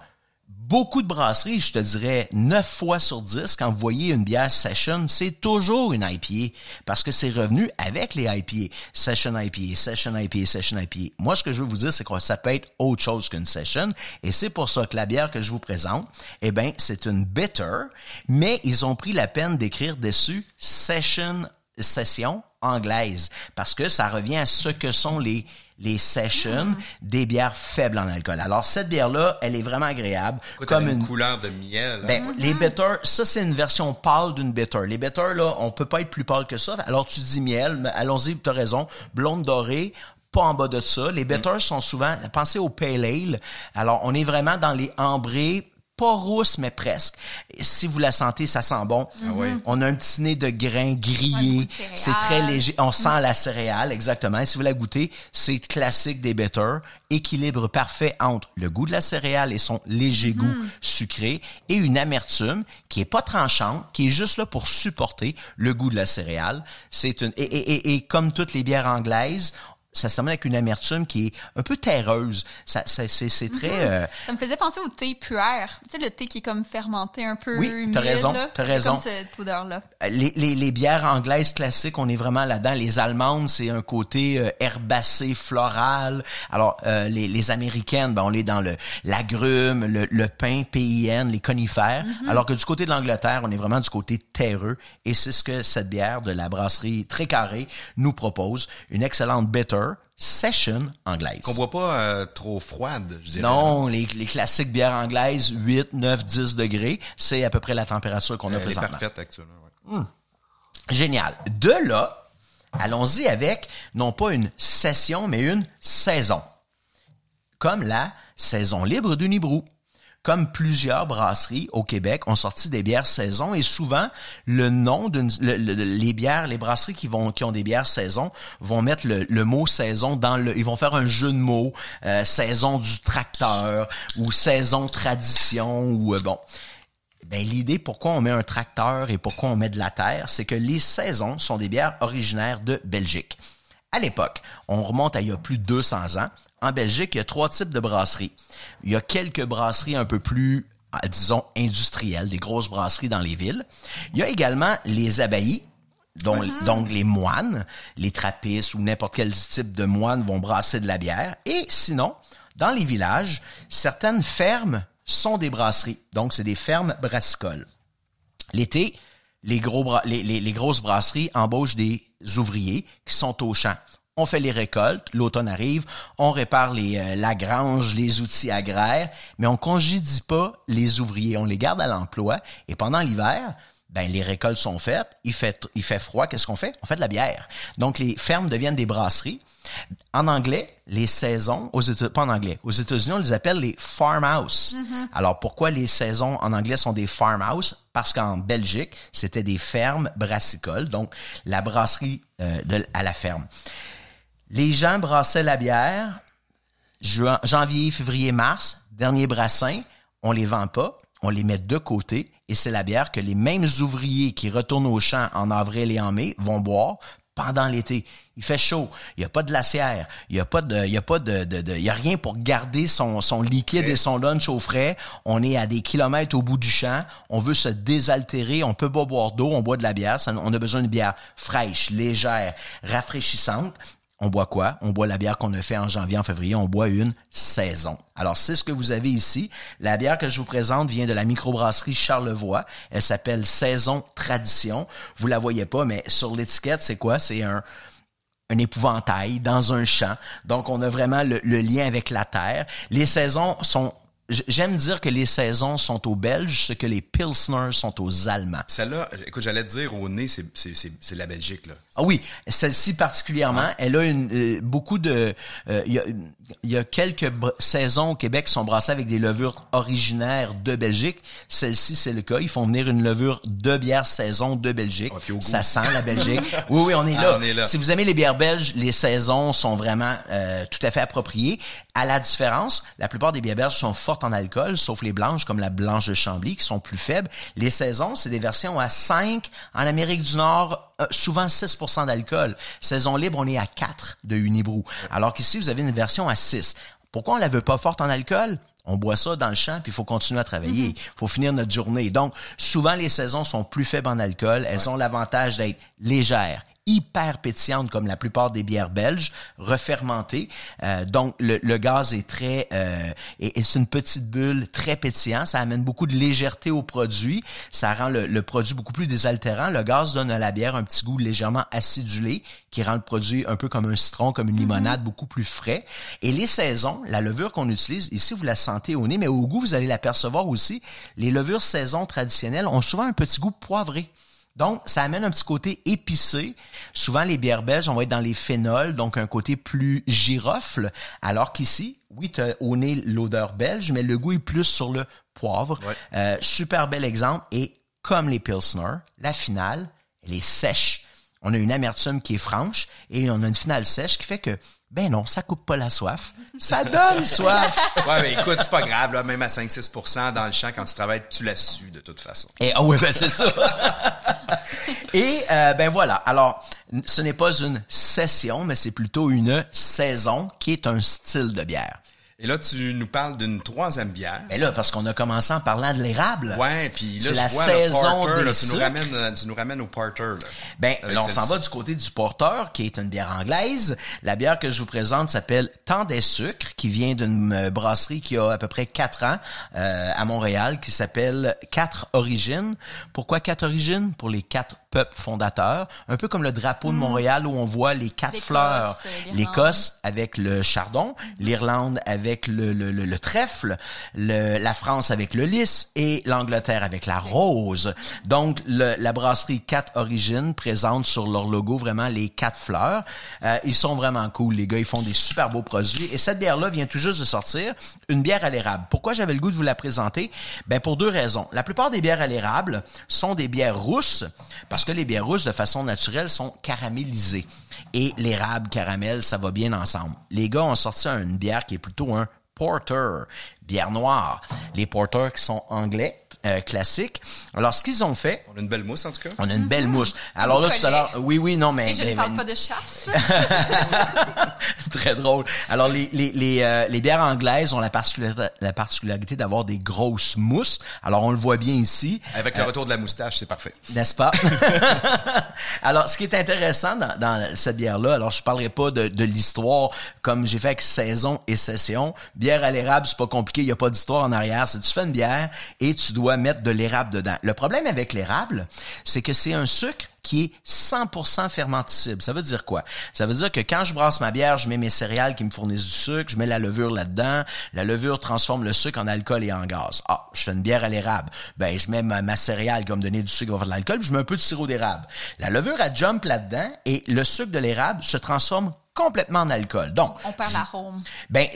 beaucoup de brasseries, je te dirais 9 fois sur 10, quand vous voyez une bière Session, c'est toujours une IPA parce que c'est revenu avec les IPA. Session IPA, Session IPA, Session IPA. Moi, ce que je veux vous dire, c'est que ça peut être autre chose qu'une Session et c'est pour ça que la bière que je vous présente, eh ben, c'est une bitter, mais ils ont pris la peine d'écrire dessus Session session anglaise parce que ça revient à ce que sont les les sessions, des bières faibles en alcool. Alors cette bière-là, elle est vraiment agréable, Écoute, comme a une couleur de miel. hein. ben, les bitters, ça c'est une version pâle d'une bitter. Les bitters là, on peut pas être plus pâle que ça. Alors tu dis miel, mais allons-y, tu as raison. Blonde dorée, pas en bas de ça. Les bitters sont souvent pensez au pale ale. Alors on est vraiment dans les ambrés pas rousses, mais presque. Et Si vous la sentez, ça sent bon. oui. On a un petit nez de de céréales. c'est très léger. On sent la céréale, exactement. Et si vous la goûtez, c'est classique des bitters. Équilibre parfait entre le goût de la céréale et son léger goût sucré et une amertume qui est pas tranchante, qui est juste là pour supporter le goût de la céréale. C'est une, et, et, et, et comme toutes les bières anglaises, ça se termine avec une amertume qui est un peu terreuse. Ça, ça- c'est, c'est très, euh, Ça me faisait penser au thé puer. Tu sais, le thé qui est comme fermenté un peu Oui, t'as raison, là. t'as raison. comme cette odeur-là. les, les, les bières anglaises classiques, on est vraiment là-dedans. Les allemandes, c'est un côté euh, herbacé, floral. Alors, euh, les, les américaines, ben, on est dans le l'agrume, le, le pin, PIN, les conifères. Alors que du côté de l'Angleterre, on est vraiment du côté terreux. Et c'est ce que cette bière de la brasserie Très Carré nous propose. Une excellente bitter session anglaise. Qu'on boit pas euh, trop froide, je dirais. Non, les, les classiques bières anglaises, 8, 9, 10 degrés, c'est à peu près la température qu'on a Elle est présentement. parfaite actuellement. ouais. Génial. De là, allons-y avec non pas une session, mais une saison. Comme la saison libre d'Unibrou. Comme plusieurs brasseries au Québec ont sorti des bières saison et souvent le nom d'une le- le- les bières les brasseries qui vont qui ont des bières saison vont mettre le, le mot saison dans le ils vont faire un jeu de mots euh, saison du tracteur ou saison tradition ou euh, bon ben, l'idée pourquoi on met un tracteur et pourquoi on met de la terre, c'est que les saisons sont des bières originaires de Belgique. À l'époque, on remonte à il y a plus de 200 ans. En Belgique, il y a trois types de brasseries. Il y a quelques brasseries un peu plus, ah, disons, industrielles, des grosses brasseries dans les villes. Il y a également les abbayes, donc, donc les moines, les trappistes ou n'importe quel type de moine vont brasser de la bière. Et sinon, dans les villages, certaines fermes sont des brasseries. Donc, c'est des fermes brassicoles. L'été, les, gros bra- les, les- les grosses brasseries embauchent des ouvriers qui sont au champ. On fait les récoltes, l'automne arrive, on répare les, euh, la grange, les outils agraires, mais on congédie pas les ouvriers, on les garde à l'emploi. Et pendant l'hiver, ben les récoltes sont faites, il fait il fait froid, qu'est-ce qu'on fait? On fait de la bière. Donc les fermes deviennent des brasseries. En anglais, les saisons aux États pas en anglais, aux États-Unis on les appelle les farmhouse. Alors pourquoi les saisons en anglais sont des farmhouse Parce qu'en Belgique, c'était des fermes brassicoles, donc la brasserie euh, de, à la ferme. Les gens brassaient la bière janvier, février, mars, dernier brassin, on les vend pas, on les met de côté et c'est la bière que les mêmes ouvriers qui retournent au champ en avril et en mai vont boire pendant l'été. Il fait chaud, il y a pas de glacière, il y a pas de il y a de rien pour garder son liquide et son lunch au frais. On est à des kilomètres au bout du champ, on veut se désaltérer, on peut pas boire d'eau, on boit de la bière, on a besoin de bière fraîche, légère, rafraîchissante. On boit quoi? On boit la bière qu'on a fait en janvier, en février. On boit une saison. Alors, c'est ce que vous avez ici. La bière que je vous présente vient de la microbrasserie Charlevoix. Elle s'appelle Saison Tradition. Vous la voyez pas, mais sur l'étiquette, c'est quoi? C'est un, épouvantail dans un champ. Donc, on a vraiment le lien avec la terre. Les saisons sont... J'aime dire que les saisons sont aux Belges, ce que les Pilsners sont aux Allemands. Celle-là, écoute, j'allais te dire au nez, c'est, c'est, c'est, c'est la Belgique, là. Ah oui, celle-ci particulièrement, elle a une euh, beaucoup de euh, il y, a, y a quelques br- saisons au Québec qui sont brassées avec des levures originaires de Belgique. Celle-ci c'est le cas, ils font venir une levure de bière saison de Belgique. Ah, puis au goût. Ça sent la Belgique. oui oui, on est Ah, là. on est là. Si vous aimez les bières belges, les saisons sont vraiment euh, tout à fait appropriées. À la différence, la plupart des bières belges sont fortes en alcool, sauf les blanches comme la blanche de Chambly qui sont plus faibles. Les saisons, c'est des versions à 5 en Amérique du Nord, euh, souvent 6% d'alcool. Saison libre, on est à 4 de Unibrou. Alors qu'ici, vous avez une version à 6. Pourquoi on la veut pas forte en alcool? On boit ça dans le champ, puis il faut continuer à travailler. Il faut finir notre journée. Donc, souvent, les saisons sont plus faibles en alcool. Elles ont l'avantage d'être légères, hyper pétillante comme la plupart des bières belges, refermentées. Euh, donc le, le, gaz est très, euh, et, et c'est une petite bulle très pétillant. Ça amène beaucoup de légèreté au produit. Ça rend le, le, produit beaucoup plus désaltérant. Le gaz donne à la bière un petit goût légèrement acidulé qui rend le produit un peu comme un citron, comme une limonade, mm-hmm. beaucoup plus frais. Et les saisons, la levure qu'on utilise ici, vous la sentez au nez, mais au goût, vous allez l'apercevoir aussi. Les levures saison traditionnelles ont souvent un petit goût poivré. Donc, ça amène un petit côté épicé. Souvent, les bières belges, on va être dans les phénols, donc un côté plus girofle, alors qu'ici, oui, tu as au nez l'odeur belge, mais le goût est plus sur le poivre. Euh, super bel exemple. Et comme les Pilsner, la finale, elle est sèche. On a une amertume qui est franche et on a une finale sèche qui fait que ben non, ça coupe pas la soif. Ça donne soif. ouais, mais écoute, c'est pas grave, là, même à 5-6% dans le champ, quand tu travailles, tu l'as su de toute façon. Et, oh oui, ben c'est ça. Et euh, ben voilà. Alors, ce n'est pas une session, mais c'est plutôt une saison qui est un style de bière. Et là, tu nous parles d'une troisième bière. Et là, parce qu'on a commencé en parlant de l'érable. Ouais, puis là, c'est la saison porter, là, tu nous ramènes, euh, tu nous ramènes au porter. Là, ben, là, on s'en va du côté du porter, qui est une bière anglaise. La bière que je vous présente s'appelle Temps des sucres, qui vient d'une euh, brasserie qui a à peu près quatre ans euh, à Montréal, qui s'appelle Quatre Origines. Pourquoi Quatre Origines? Pour les quatre peuples fondateurs, un peu comme le drapeau de mm. Montréal où on voit les quatre fleurs. L'Écosse avec le chardon, l'Irlande avec avec le, le, le, trèfle, la France avec le lys et l'Angleterre avec la rose. Donc, la brasserie 4 Origines présente sur leur logo vraiment les quatre fleurs. Euh, ils sont vraiment cool, les gars. Ils font des super beaux produits. Et cette bière-là vient tout juste de sortir, une bière à l'érable. Pourquoi j'avais le goût de vous la présenter? Ben, pour deux raisons. La plupart des bières à l'érable sont des bières rousses, parce que les bières rousses, de façon naturelle, sont caramélisées. Et l'érable caramel, ça va bien ensemble. Les gars ont sorti une bière qui est plutôt porter, bière noire. Les porters qui sont anglais, euh, classiques. Alors, ce qu'ils ont fait... On a une belle mousse, en tout cas. On a une belle mousse. Alors là, tout à l'heure... Oui, oui, non, mais... Et je ne parle pas de chasse. Très drôle. Alors, les, les, les, euh, les bières anglaises ont la particularité, la particularité d'avoir des grosses mousses. Alors, on le voit bien ici. Avec le euh, retour de la moustache, c'est parfait. N'est-ce pas? alors, ce qui est intéressant dans, dans cette bière-là, alors je parlerai pas de, de l'histoire comme j'ai fait avec saison et session. Bière à l'érable, c'est pas compliqué, il y a pas d'histoire en arrière. C'est tu fais une bière et tu dois mettre de l'érable dedans. Le problème avec l'érable, c'est que c'est un sucre qui est 100% fermenticible. Ça veut dire quoi? Ça veut dire que quand je brasse ma bière, je mets mes céréales qui me fournissent du sucre, je mets la levure là-dedans, la levure transforme le sucre en alcool et en gaz. Ah, je fais une bière à l'érable. Ben, je mets ma, céréale qui va me donner du sucre, va de l'alcool, je mets un peu de sirop d'érable. La levure, elle jump là-dedans et le sucre de l'érable se transforme complètement en alcool. Donc, on perd l'arôme. Ben,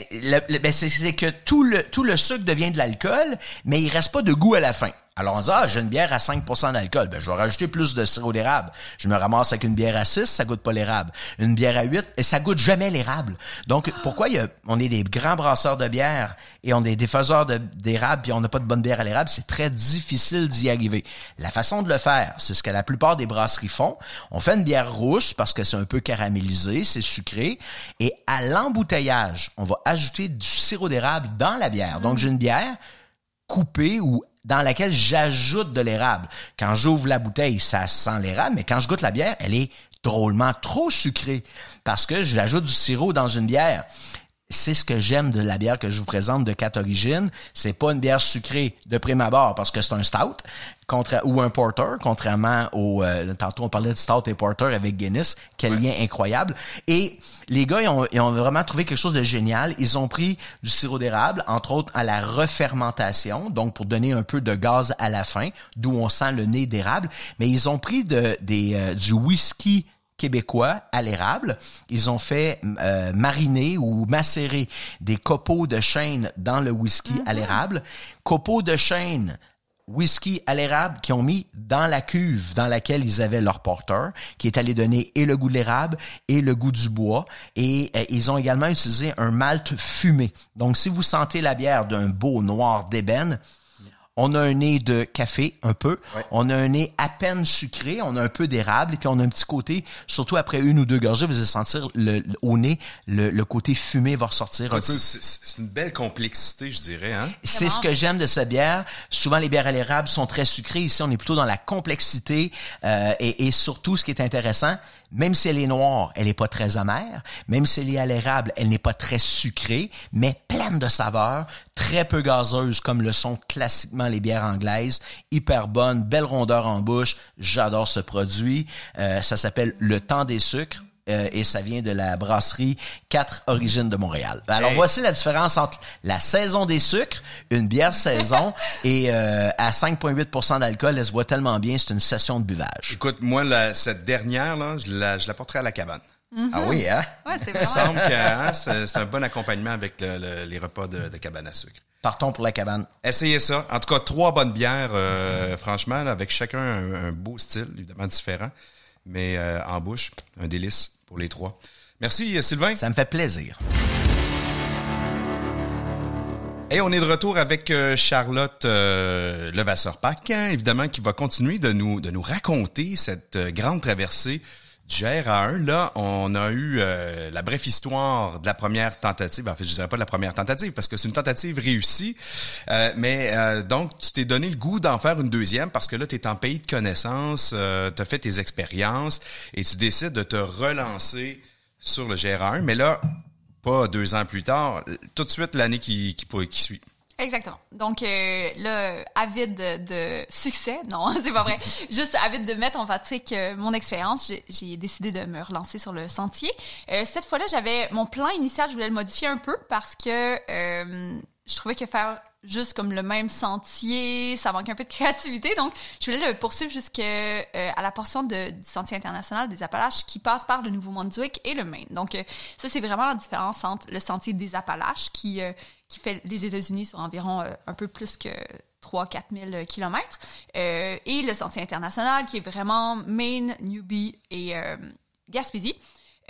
ben c'est que tout le tout le sucre devient de l'alcool, mais il reste pas de goût à la fin. Alors on dit, ah, j'ai une bière à 5% d'alcool. Ben, je vais rajouter plus de sirop d'érable. Je me ramasse avec une bière à 6, ça goûte pas l'érable. Une bière à 8, et ça goûte jamais l'érable. Donc, pourquoi y a, on est des grands brasseurs de bière et on est des faiseurs d'érable puis on n'a pas de bonne bière à l'érable? C'est très difficile d'y arriver. La façon de le faire, c'est ce que la plupart des brasseries font. On fait une bière rousse parce que c'est un peu caramélisé, c'est sucré. Et à l'embouteillage, on va ajouter du sirop d'érable dans la bière. Donc, j'ai une bière coupée ou dans laquelle j'ajoute de l'érable. Quand j'ouvre la bouteille, ça sent l'érable, mais quand je goûte la bière, elle est drôlement trop sucrée parce que j'ajoute du sirop dans une bière. C'est ce que j'aime de la bière que je vous présente de quatre origines. C'est pas une bière sucrée de prime abord parce que c'est un stout ou un porter, contrairement au euh, tantôt on parlait de stout et porter avec Guinness. Quel lien incroyable. Et les gars, ils ont, ils ont, vraiment trouvé quelque chose de génial. Ils ont pris du sirop d'érable, entre autres à la refermentation, donc pour donner un peu de gaz à la fin, d'où on sent le nez d'érable. Mais ils ont pris de, des, euh, du whisky québécois à l'érable. Ils ont fait euh, mariner ou macérer des copeaux de chêne dans le whisky à mm-hmm. l'érable. Copeaux de chêne whisky à l'érable qu'ils ont mis dans la cuve dans laquelle ils avaient leur porteur, qui est allé donner et le goût de l'érable et le goût du bois. Et euh, ils ont également utilisé un malt fumé. Donc, si vous sentez la bière d'un beau noir d'ébène, on a un nez de café un peu, on a un nez à peine sucré, on a un peu d'érable et puis on a un petit côté, surtout après une ou deux gorgées, vous allez sentir le, au nez le, côté fumé va ressortir un peu. C'est une belle complexité, je dirais. Hein? C'est ce que j'aime de cette bière. Souvent les bières à l'érable sont très sucrées. Ici, on est plutôt dans la complexité euh, et, et surtout, ce qui est intéressant, même si elle est noire, elle n'est pas très amère. Même si elle est à l'érable, elle n'est pas très sucrée, mais pleine de saveurs, très peu gazeuse comme le sont classiquement les bières anglaises. Hyper bonne, belle rondeur en bouche. J'adore ce produit. Euh, ça s'appelle le temps des sucres. Euh, et ça vient de la brasserie 4 Origines de Montréal. Alors Hey. voici la différence entre la saison des sucres, une bière saison, et euh, à 5,8% d'alcool, elle se voit tellement bien, c'est une session de buvage. Écoute, moi, la- cette dernière, là, je la, je la porterai à la cabane. Ah oui, hein? Ouais, c'est Il semble que hein, c'est un bon accompagnement avec le- le- les repas de, de cabane à sucre. Partons pour la cabane. Essayez ça. En tout cas, trois bonnes bières, euh, franchement, là, avec chacun un, un beau style, évidemment différent, mais euh, en bouche, un délice pour les trois. Merci, Sylvain. Ça me fait plaisir. Et on est de retour avec euh, Charlotte euh, Levasseur-Paquin, évidemment, qui va continuer de nous, de nous raconter cette euh, grande traversée du GRA1. Là, on a eu euh, la brève histoire de la première tentative. En fait, je dirais pas de la première tentative, parce que c'est une tentative réussie. Euh, mais euh, donc, tu t'es donné le goût d'en faire une deuxième, parce que là, tu es en pays de connaissances, tu as fait tes expériences, et tu décides de te relancer sur le GRA1. Mais là, pas deux ans plus tard, tout de suite l'année qui, qui suit. Exactement. Donc euh, là, avide de, succès, non, c'est pas vrai. Juste avide de mettre en pratique euh, mon expérience, j'ai- j'ai décidé de me relancer sur le sentier. Euh, cette fois-là, j'avais mon plan initial, je voulais le modifier un peu parce que euh, je trouvais que faire juste comme le même sentier, ça manque un peu de créativité. Donc, je voulais le poursuivre jusqu'à à la portion du sentier international des Appalaches qui passe par le Nouveau-Brunswick et le Maine. Donc, euh, ça, c'est vraiment la différence entre le sentier des Appalaches qui, euh, qui fait les États-Unis sur environ euh, un peu plus que 3-4 000 kilomètres euh, et le sentier international qui est vraiment Maine, Newbie et euh, Gaspésie.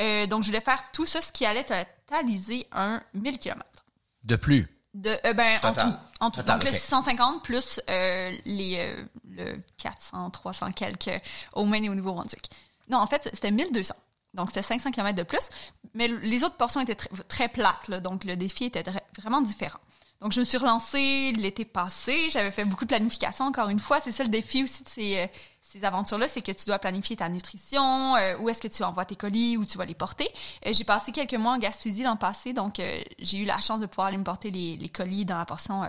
Euh, donc, je voulais faire tout ça, ce qui allait totaliser un 1000 kilomètres. De plus. De, euh, ben, en Total. tout. En tout. Total, Donc, le ok. 650 plus euh, les, euh, le 400, 300 quelques au Maine et au Nouveau-Brunswick. Non, en fait, c'était 1200. Donc, c'était 500 km de plus. Mais les autres portions étaient très, très plates, là, donc le défi était vraiment différent. Donc, je me suis relancée l'été passé. J'avais fait beaucoup de planification, encore une fois. C'est ça le défi aussi de ces, euh, ces aventures-là, c'est que tu dois planifier ta nutrition, euh, où est-ce que tu envoies tes colis, où tu vas les porter. Euh, j'ai passé quelques mois en Gaspésie l'an passé, donc euh, j'ai eu la chance de pouvoir aller me porter les, les colis dans la portion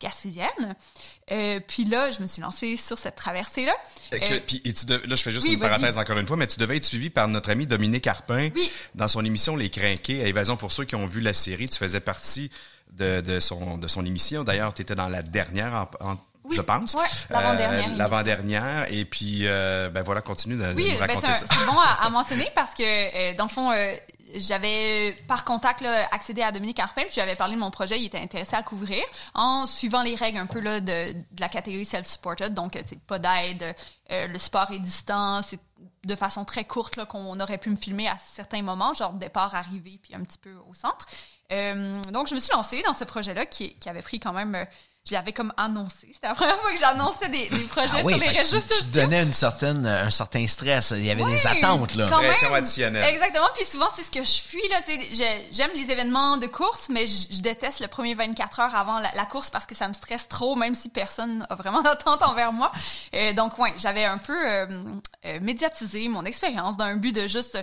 gaspésienne. Puis là, je me suis lancée sur cette traversée-là. Puis, là, je fais juste oui, une parenthèse encore une fois, mais tu devais être suivi par notre ami Dominique Harpin Oui. dans son émission Les Crinqués à Évasion pour ceux qui ont vu la série. Tu faisais partie de, de son, de son émission. D'ailleurs, tu étais dans la dernière, en- en- Oui, je pense. ouais, l'avant-dernière émission. L'avant-dernière. Et puis, euh, ben voilà, continue de, de Oui, nous ben raconter c'est un- ça. c'est bon à, à mentionner parce que, euh, dans le fond, euh, j'avais par contact là, accédé à Dominique Arpin, puis j'avais parlé de mon projet, il était intéressé à le couvrir en suivant les règles un peu là, de, de la catégorie self-supported, donc euh, pas d'aide, euh, le sport est distant, c'est de façon très courte là, qu'on aurait pu me filmer à certains moments, genre départ, arrivée, puis un petit peu au centre. Euh, donc je me suis lancée dans ce projet-là qui, qui avait pris quand même... euh, je l'avais comme annoncé. C'était la première fois que j'annonçais des, des projets Ah oui, sur les réseaux tu, sociaux. tu donnais une certaine, un certain stress. Il y avait des attentes, là. quand Pression même. additionnelle. Exactement. Puis souvent, c'est ce que je fuis. Là, J'aime les événements de course, mais je, je déteste le premier 24 heures avant la, la course parce que ça me stresse trop, même si personne a vraiment d'attente envers moi. Euh, donc, ouais, j'avais un peu euh, euh, médiatisé mon expérience dans un but de juste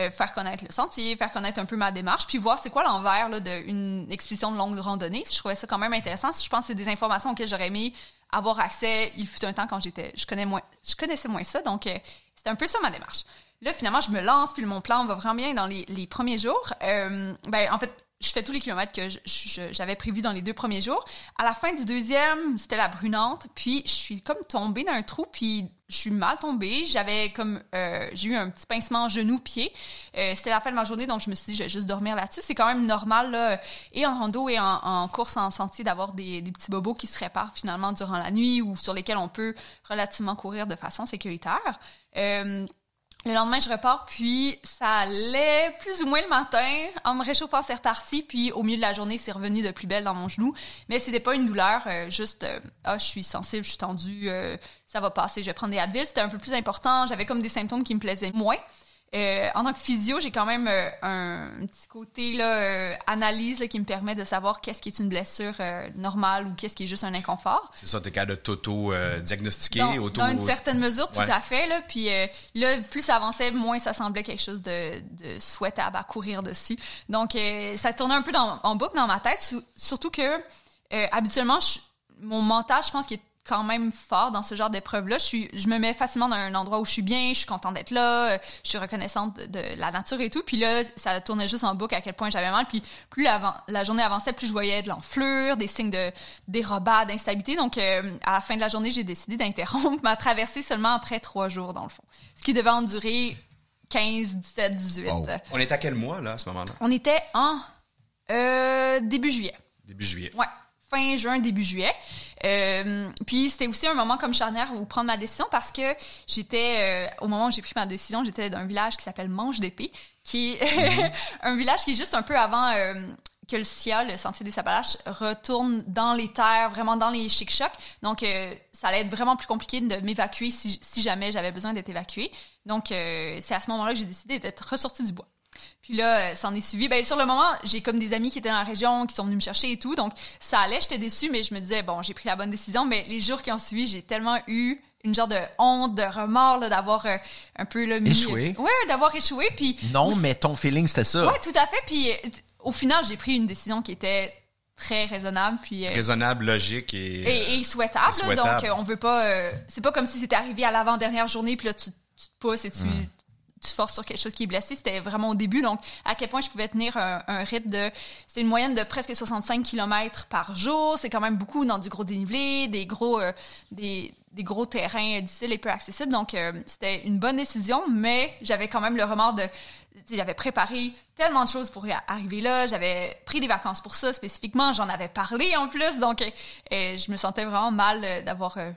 euh, faire connaître le sentier, faire connaître un peu ma démarche, puis voir c'est quoi l'envers d'une expédition de longue randonnée. Je trouvais ça quand même intéressant. Je pense que des informations auxquelles j'aurais aimé avoir accès. Il fut un temps quand j'étais, je connais moins, je connaissais moins ça, donc euh, c'était un peu ça ma démarche. Là, finalement, je me lance, puis mon plan va vraiment bien dans les, les premiers jours. Euh, ben, en fait, je fais tous les kilomètres que j'avais prévus dans les deux premiers jours. À la fin du deuxième, c'était la brunante, puis je suis comme tombée dans un trou, puis je suis mal tombée. J'avais comme, euh, j'ai eu un petit pincement genou-pied. Euh, c'était la fin de ma journée, donc je me suis dit, je vais juste dormir là-dessus. C'est quand même normal, là, et en rando et en, course en sentier, d'avoir des, des petits bobos qui se réparent finalement durant la nuit ou sur lesquels on peut relativement courir de façon sécuritaire. Euh, le lendemain, je repars, puis ça allait plus ou moins le matin. En me réchauffant, c'est reparti. Puis au milieu de la journée, c'est revenu de plus belle dans mon genou. Mais c'était pas une douleur, euh, juste euh, ah, je suis sensible, je suis tendue, euh, ça va passer, je vais prendre des Advil. C'était un peu plus important. J'avais comme des symptômes qui me plaisaient moins. Euh, en tant que physio, j'ai quand même euh, un, petit côté là, euh, analyse là, qui me permet de savoir qu'est-ce qui est une blessure euh, normale ou qu'est-ce qui est juste un inconfort. C'est ça, t'es capable de t'auto-diagnostiquer, Dans, auto... dans une certaine mesure, tout Ouais. à fait. Là, puis euh, là, plus ça avançait, moins ça semblait quelque chose de, de souhaitable à courir dessus. Donc, euh, ça tournait un peu dans, en boucle dans ma tête, surtout que euh, habituellement, je- mon mental, je pense qu'il est quand même fort dans ce genre d'épreuve-là. Je, suis, je me mets facilement dans un endroit où je suis bien, je suis contente d'être là, euh, je suis reconnaissante de, de la nature et tout. Puis là, ça tournait juste en boucle à quel point j'avais mal. Puis plus la, la journée avançait, plus je voyais de l'enflure, des signes de dérobade, d'instabilité. Donc, euh, à la fin de la journée, j'ai décidé d'interrompre ma traversée seulement après trois jours, dans le fond. Ce qui devait en durer 15, 17, 18. Wow. On est à quel mois, là, à ce moment-là? On était en euh, début juillet. Début juillet. Ouais, fin juin, début juillet. Euh, puis c'était aussi un moment comme charnière où prendre ma décision parce que j'étais, euh, au moment où j'ai pris ma décision, j'étais d'un village qui s'appelle Manche d'épée, qui est un village qui est juste un peu avant euh, que le SIA, le Sentier des Appalaches, retourne dans les terres, vraiment dans les chic-chocs. Donc, euh, ça allait être vraiment plus compliqué de m'évacuer si, si jamais j'avais besoin d'être évacuée. Donc, euh, c'est à ce moment-là que j'ai décidé d'être ressortie du bois. Puis là, euh, ça en est suivi. Ben, sur le moment, j'ai comme des amis qui étaient dans la région, qui sont venus me chercher et tout. Donc, ça allait, j'étais déçue, mais je me disais, bon, j'ai pris la bonne décision. Mais les jours qui ont suivi, j'ai tellement eu une genre de honte, de remords, là, d'avoir euh, un peu le Échoué. Ouais, d'avoir échoué. Puis Non, aussi- mais ton feeling, c'était ça. Ouais, tout à fait. Puis euh, au final, j'ai pris une décision qui était très raisonnable. Puis euh, Raisonnable, logique et... et, et souhaitable. et là. souhaitable. Donc, euh, on veut pas. euh, c'est pas comme si c'était arrivé à l'avant-dernière journée, puis là, tu, tu te pousses et tu, tu forces sur quelque chose qui est blessé. C'était vraiment au début. Donc, à quel point je pouvais tenir un, un rythme de. C'est une moyenne de presque 65 km par jour. C'est quand même beaucoup dans du gros dénivelé, des gros, euh, des, des gros terrains difficiles et peu accessibles. Donc, euh, c'était une bonne décision, mais j'avais quand même le remords de. J'avais préparé tellement de choses pour arriver là. J'avais pris des vacances pour ça spécifiquement. J'en avais parlé en plus. Donc, euh, je me sentais vraiment mal euh, d'avoir, euh,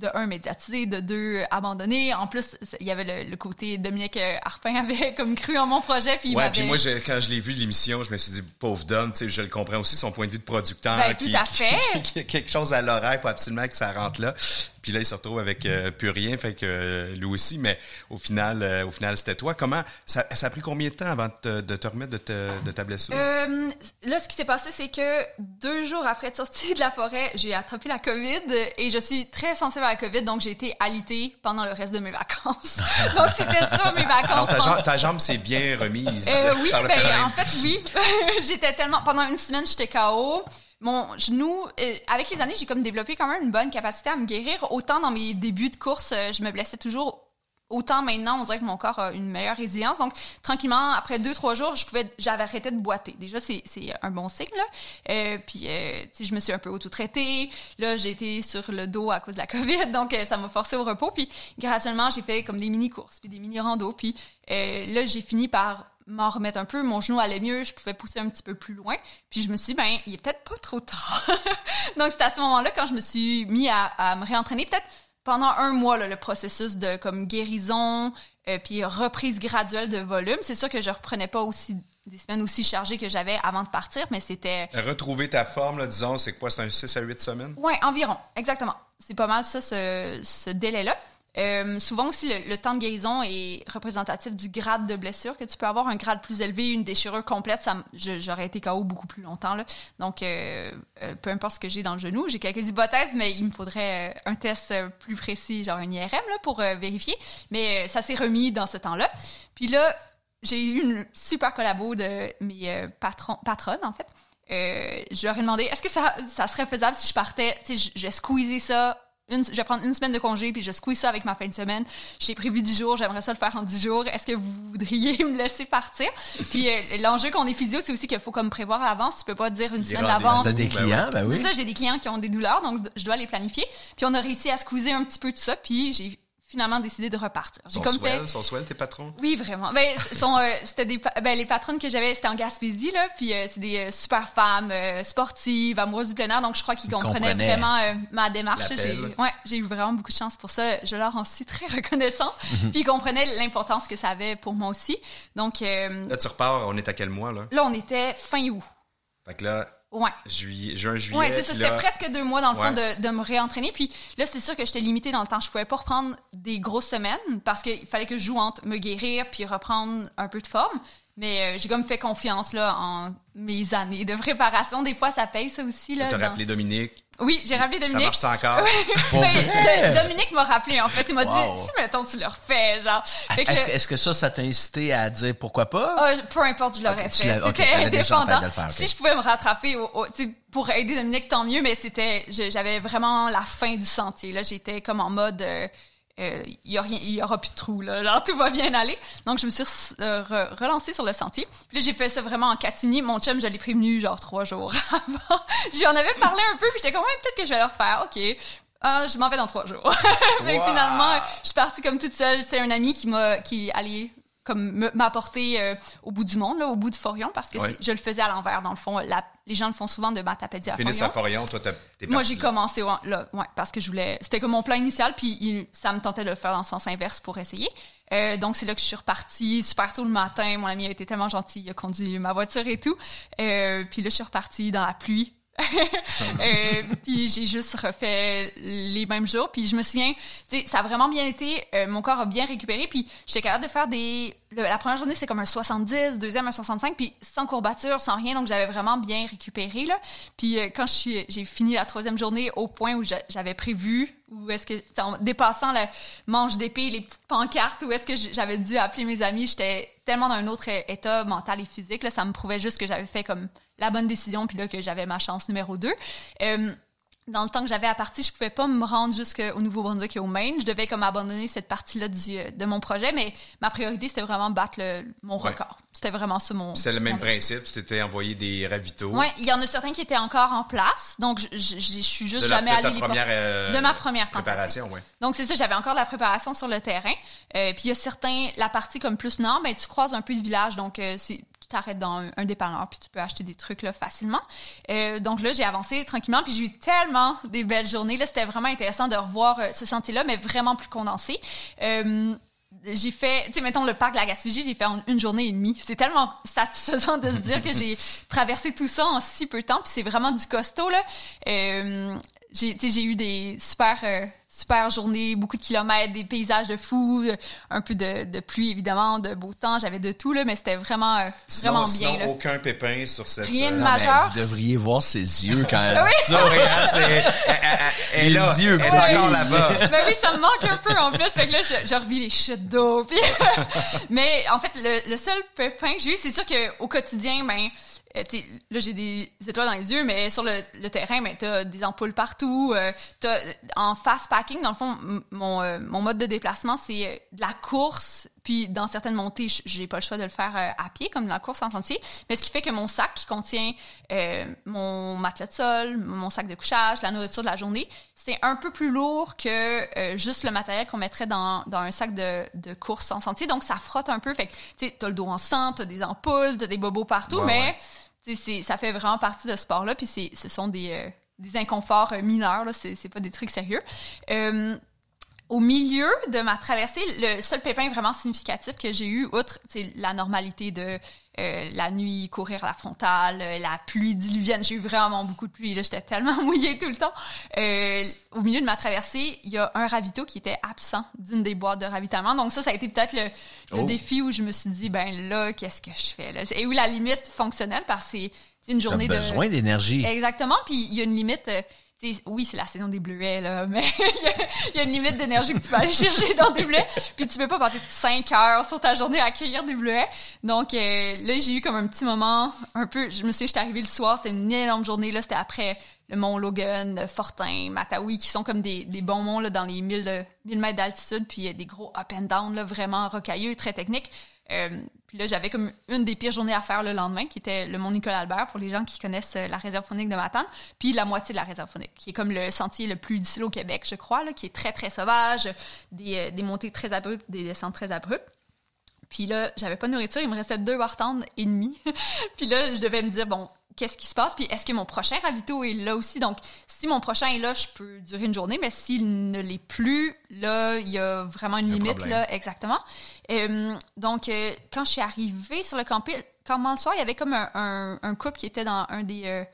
de un, médiatisé, de deux, euh, abandonné. En plus, il y avait le, le côté Dominique euh, Harpin avait comme cru en mon projet. Puis Ouais, puis moi, je- quand je l'ai vu l'émission, je me suis dit, pauvre Dom, tu sais, je le comprends aussi, son point de vue de producteur. Ben, tout à fait. Qui, qui quelque chose à l'oreille pour absolument que ça rentre là. Puis là, il se retrouve avec euh, plus rien, fait que euh, lui aussi, mais au final, euh, au final, c'était toi. Comment, ça, ça a pris combien de temps avant de te, de te remettre de, te- de ta blessure? Euh, là, ce qui s'est passé, c'est que deux jours après être sortie de la forêt, j'ai attrapé la COVID et je suis très sensible à la COVID, donc j'ai été alitée pendant le reste de mes vacances. donc c'était ça, mes vacances. Alors, ta jambe, ta jambe s'est bien remise Euh, oui, par le ben, en fait, oui. j'étais tellement, pendant une semaine, j'étais KO. Mon genou, euh, avec les années, j'ai comme développé quand même une bonne capacité à me guérir. Autant dans mes débuts de course, euh, je me blessais toujours. Autant maintenant, on dirait que mon corps a une meilleure résilience. Donc, tranquillement, après deux, trois jours, j'avais arrêté de boiter. Déjà, c'est, un bon signe, là. Euh, puis, euh, je me suis un peu auto-traitée. Là, j'ai été sur le dos à cause de la COVID. Donc, ça m'a forcé au repos. Puis, graduellement, j'ai fait comme des mini-courses, puis des mini-randos. Puis, là, j'ai fini par m'en remettre un peu. Mon genou allait mieux, je pouvais pousser un petit peu plus loin. Puis je me suis dit, ben, il est peut-être pas trop tard. Donc c'est à ce moment-là quand je me suis mis à, à me réentraîner, peut-être pendant un mois, là, le processus de comme guérison, euh, puis reprise graduelle de volume. C'est sûr que je reprenais pas aussi des semaines aussi chargées que j'avais avant de partir, mais c'était Retrouver ta forme, là, disons, c'est quoi? C'est un 6 à 8 semaines? Ouais, environ, exactement. C'est pas mal ça, ce, ce délai-là. Euh, souvent aussi, le, le temps de guérison est représentatif du grade de blessure que tu peux avoir. Un grade plus élevé, une déchirure complète, ça, j'aurais été KO beaucoup plus longtemps. Là. Donc, euh, euh, peu importe ce que j'ai dans le genou, j'ai quelques hypothèses, mais il me faudrait euh, un test euh, plus précis, genre un IRM, là, pour vérifier. Mais ça s'est remis dans ce temps-là. Puis là, j'ai eu une super collabo de mes patrons, patronnes, en fait. Je leur ai demandé, est-ce que ça, ça serait faisable si je partais, tu sais, je, je squeezais ça, une, je vais prendre une semaine de congé, puis je squeeze ça avec ma fin de semaine. J'ai prévu 10 jours, j'aimerais ça le faire en 10 jours. Est-ce que vous voudriez me laisser partir? Puis euh, l'enjeu qu'on est physio, c'est aussi qu'il faut comme prévoir à l'avance. Tu peux pas dire une semaine d'avance. Des Ben clients, ben oui. C'est ça, j'ai des clients qui ont des douleurs, donc je dois les planifier. Puis on a réussi à squeezer un petit peu tout ça, puis j'ai finalement décidé de repartir. J'ai Son comme swell, fait son swell, tes patrons? oui, vraiment. Ben, sont, euh, c'était des, ben, les patronnes que j'avais, c'était en Gaspésie, là, puis euh, c'est des euh, super femmes, euh, sportives, amoureuses du plein air, donc je crois qu'ils comprenaient, comprenaient. vraiment euh, ma démarche. J'ai, ouais, j'ai eu vraiment beaucoup de chance pour ça. Je leur en suis très reconnaissante. puis ils comprenaient l'importance que ça avait pour moi aussi. Donc euh, Là, tu repars, on est à quel mois, là? là, on était fin août. Fait que là, Ouais. Juillet, juin, juillet. Ouais, c'est ça. C'était là- presque deux mois, dans le fond, Ouais. de, de me réentraîner. Puis là, c'est sûr que j'étais limitée dans le temps. Je pouvais pas reprendre des grosses semaines parce qu'il fallait que je joue entre me guérir puis reprendre un peu de forme. Mais euh, j'ai comme fait confiance là en mes années de préparation. Des fois, ça paye ça aussi. Là, T'as dans- rappelé Dominique? Oui, j'ai rappelé Ça Dominique. marche ça encore? Ben, Dominique m'a rappelé, en fait. Il m'a Wow. dit, si, mettons, tu le refais, genre. Fait que Est-ce le- est-ce que ça, ça t'a incité à dire pourquoi pas? Ah, peu importe, je l'aurais Ok, tu fait. C'était indépendant. faire. Si je pouvais me rattraper au, au- tu sais, pour aider Dominique, tant mieux, mais c'était, j'avais vraiment la fin du sentier. Là, j'étais comme en mode, euh, il y a rien, il y aura plus de trou là, genre tout va bien aller. Donc je me suis re- euh, re- relancée sur le sentier. Puis là j'ai fait ça vraiment en catimini. Mon chum, je l'ai prévenu genre trois jours avant. J'en avais parlé un peu, puis j'étais comme Ouais, peut-être que je vais le refaire. Ok. Ah, je m'en vais dans trois jours. Fait Wow. finalement, je suis partie comme toute seule. C'est un ami qui m'a qui allé comme me- m'apporter euh, au bout du monde, là, au bout de Forion, parce que Ouais. je le faisais à l'envers, dans le fond. La- les gens le font souvent de Matapédie à Forion. à Forion, toi, t'es Moi, j'ai commencé ouais, là, ouais, parce que je voulais. C'était comme mon plan initial, puis il- ça me tentait de le faire dans le sens inverse pour essayer. Euh, donc, c'est là que je suis repartie super tôt le matin. Mon ami a été tellement gentil, il a conduit ma voiture et tout. Euh, puis là, je suis repartie dans la pluie. Euh, puis j'ai juste refait les mêmes jours. Puis je me souviens, ça a vraiment bien été. euh, mon corps a bien récupéré. Puis j'étais capable de faire des. la première journée, c'était comme un 70, deuxième un 65, puis sans courbature, sans rien. Donc j'avais vraiment bien récupéré là. Puis euh, quand j'ai fini la troisième journée au point où j'a- j'avais prévu, où est-ce que, en dépassant le manche d'épée, les petites pancartes, où est-ce que j'avais dû appeler mes amis, j'étais tellement dans un autre état mental et physique là, ça me prouvait juste que j'avais fait comme la bonne décision, puis là que j'avais ma chance numéro 2. Euh, dans le temps que j'avais à partir, je pouvais pas me rendre jusqu'au Nouveau-Brunswick et au Maine. Je devais comme abandonner cette partie-là du euh, de mon projet, mais ma priorité c'était vraiment battre le, mon Ouais. record. C'était vraiment ça mon. C'est le même mon- principe, tu t'étais envoyé des ravitaux. Ouais, il y en a certains qui étaient encore en place, donc je, je, je suis juste de, la, jamais de allée les première, euh, De ma première préparation, oui. donc c'est ça, j'avais encore de la préparation sur le terrain. Euh, puis il y a certains, la partie comme plus nord, ben tu croises un peu de village, donc euh, c'est t'arrêtes dans un, un dépanneur puis tu peux acheter des trucs là facilement. Euh, donc là j'ai avancé tranquillement puis j'ai eu tellement des belles journées là, c'était vraiment intéressant de revoir euh, ce sentier-là, mais vraiment plus condensé. Euh, j'ai fait, tu sais, mettons le parc de la Gaspésie, j'ai fait en une journée et demie. C'est tellement satisfaisant de se dire que j'ai traversé tout ça en si peu de temps, puis c'est vraiment du costaud là. J'ai, tu sais, j'ai eu des super, euh, super journées, beaucoup de kilomètres, des paysages de fou, euh, un peu de, de pluie évidemment, de beau temps, j'avais de tout là, mais c'était vraiment, euh, Sinon, vraiment bien sinon là. aucun pépin sur cette... Rien de euh, Non, mais majeur. Vous devriez voir ses yeux quand elle dit ça. Ah oui, hein, c'est... Elle, elle- elle- elle est Les là, yeux elle est encore là-bas. ben oui, ça me manque un peu en plus. Fait que là, je, je revis les chutes d'eau. puis- mais en fait, le, le seul pépin que j'ai eu, c'est sûr qu'au quotidien, ben, euh, là, j'ai des étoiles dans les yeux, mais sur le, le terrain, ben, t'as des ampoules partout. Euh, t'as, en fast packing, dans le fond, mon, euh, mon mode de déplacement, c'est euh, de la course. Puis dans certaines montées, j'ai pas le choix de le faire euh, à pied, comme dans la course en sentier. Mais ce qui fait que mon sac qui contient euh, mon matelas de sol, mon sac de couchage, la nourriture de la journée, c'est un peu plus lourd que euh, juste le matériel qu'on mettrait dans, dans un sac de, de course en sentier. Donc ça frotte un peu. Fait que tu sais, t'as le dos en sang, t'as des ampoules, t'as des bobos partout, Ouais, mais ouais. c'est- ça fait vraiment partie de ce sport-là. Puis c'est, ce sont des, euh, des inconforts euh, mineurs. Là, c'est, c'est pas des trucs sérieux. Euh, au milieu de ma traversée, le seul pépin vraiment significatif que j'ai eu, outre la normalité de euh, la nuit, courir à la frontale, euh, la pluie diluvienne, j'ai eu vraiment beaucoup de pluie, là, j'étais tellement mouillée tout le temps. Euh, au milieu de ma traversée, il y a un ravito qui était absent d'une des boîtes de ravitaillement. Donc ça, ça a été peut-être le, le Oh. défi où je me suis dit, ben là, qu'est-ce que je fais là? Et où la limite fonctionnelle, parce que c'est une journée de... besoin d'énergie. Exactement, puis il y a une limite. Euh, oui, c'est la saison des bleuets, là, mais il y a- il y, a une limite d'énergie que tu peux aller chercher dans des bleuets. Puis tu peux pas passer cinq heures sur ta journée à cueillir des bleuets. Donc euh, là, j'ai eu comme un petit moment, un peu. Je me suis, j'étais arrivée le soir, c'était une énorme journée. Là, c'était après le mont Logan, le Fortin, Matawi, qui sont comme des, des bons monts là, dans les 1000, de, 1000 mètres d'altitude, puis euh, des gros up and down, là, vraiment rocailleux, très techniques. Euh, puis là, j'avais comme une des pires journées à faire le lendemain, qui était le Mont Nicolas Albert, pour les gens qui connaissent euh, la réserve phonique de Matane, puis la moitié de la réserve phonique, qui est comme le sentier le plus difficile au Québec, je crois, là, qui est très, très sauvage, des, euh, montées très abruptes, des descentes très abruptes. Puis là, j'avais pas de nourriture, il me restait deux bartendes et demi. puis là, je devais me dire, bon, qu'est-ce qui se passe? Puis est-ce que mon prochain ravito est là aussi? Donc, si mon prochain est là, je peux durer une journée, mais s'il ne l'est plus, là, il y a vraiment une Un limite, problème. là, exactement. Euh, donc, euh, quand je suis arrivée sur le camping, quand le soir, il y avait comme un, un, un couple qui était dans un des... euh,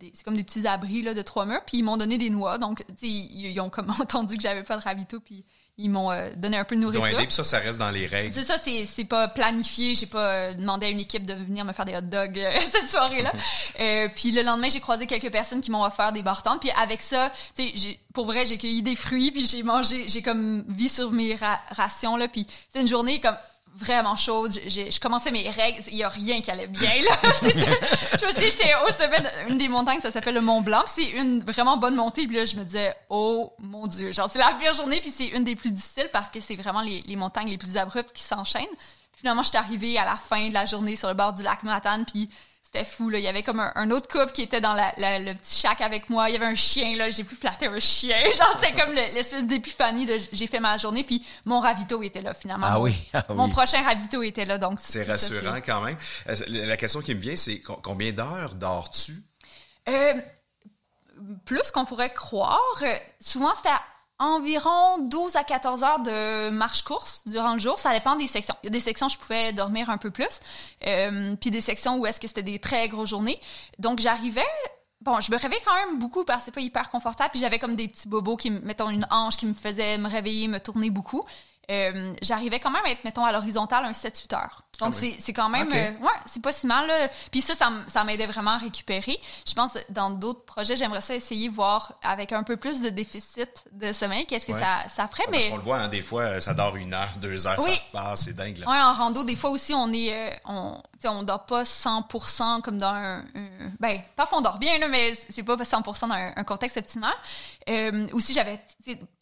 c'est comme des petits abris là, de trois murs, puis ils m'ont donné des noix. Donc, ils, ils, ont comme entendu que j'avais pas de ravito, puis ils m'ont euh, donné un peu de nourriture. Aidé, puis ça, ça reste dans les règles. C'est ça, c'est, c'est pas planifié. J'ai pas euh, demandé à une équipe de venir me faire des hot dogs euh, cette soirée-là. puis le lendemain, j'ai croisé quelques personnes qui m'ont offert des bartendes. Puis avec ça, tu sais, j'ai, pour vrai, j'ai cueilli des fruits, puis j'ai mangé, j'ai comme vie sur mes rations là. Puis c'est une journée comme vraiment chaude. Je, commençais mes règles. Il y a rien qui allait bien, là. je me suis j'étais au sommet d'une des montagnes, ça s'appelle le Mont Blanc. c'est une vraiment bonne montée. Puis là, je me disais, oh mon Dieu. Genre, c'est la pire journée, puis c'est une des plus difficiles parce que c'est vraiment les, montagnes les plus abruptes qui s'enchaînent. Finalement, je suis arrivée à la fin de la journée sur le bord du lac Matane, puis c'était fou là. Il y avait comme un, autre couple qui était dans la, le petit shack avec moi. Il y avait un chien là. J'ai pu flatter un chien. Genre c'était comme l'espèce d'épiphanie de j'ai fait ma journée. Puis mon ravito était là finalement. Ah oui, ah mon prochain ravito était là donc c'est rassurant quand même. Euh, la question qui me vient c'est combien d'heures dors-tu? Euh, plus qu'on pourrait croire. Souvent c'était environ 12 à 14 heures de marche-course durant le jour. Ça dépend des sections. Il y a des sections où je pouvais dormir un peu plus, euh, puis des sections où est-ce que c'était des très grosses journées. Donc j'arrivais bon, je me réveillais quand même beaucoup parce que c'est pas hyper confortable. Puis j'avais comme des petits bobos qui, mettons, une hanche qui me faisait me réveiller, me tourner beaucoup. Euh, j'arrivais quand même à être, mettons, à l'horizontale un 7-8 heures. Donc, ah c'est quand même... Euh, ouais, c'est pas si mal. Là. Puis ça, ça, m'aidait vraiment à récupérer. Je pense, dans d'autres projets, j'aimerais ça essayer, voir avec un peu plus de déficit de sommeil, qu'est-ce que ça, ça ferait. mais... Parce qu'on le voit, hein, des fois, ça dort une heure, deux heures, ça passe, c'est dingue. Là. Ouais, en rando, des fois aussi, on est... Euh, on, on dort pas 100% comme dans un, ben parfois on dort bien là mais c'est pas 100% dans un, contexte optimal euh, aussi j'avais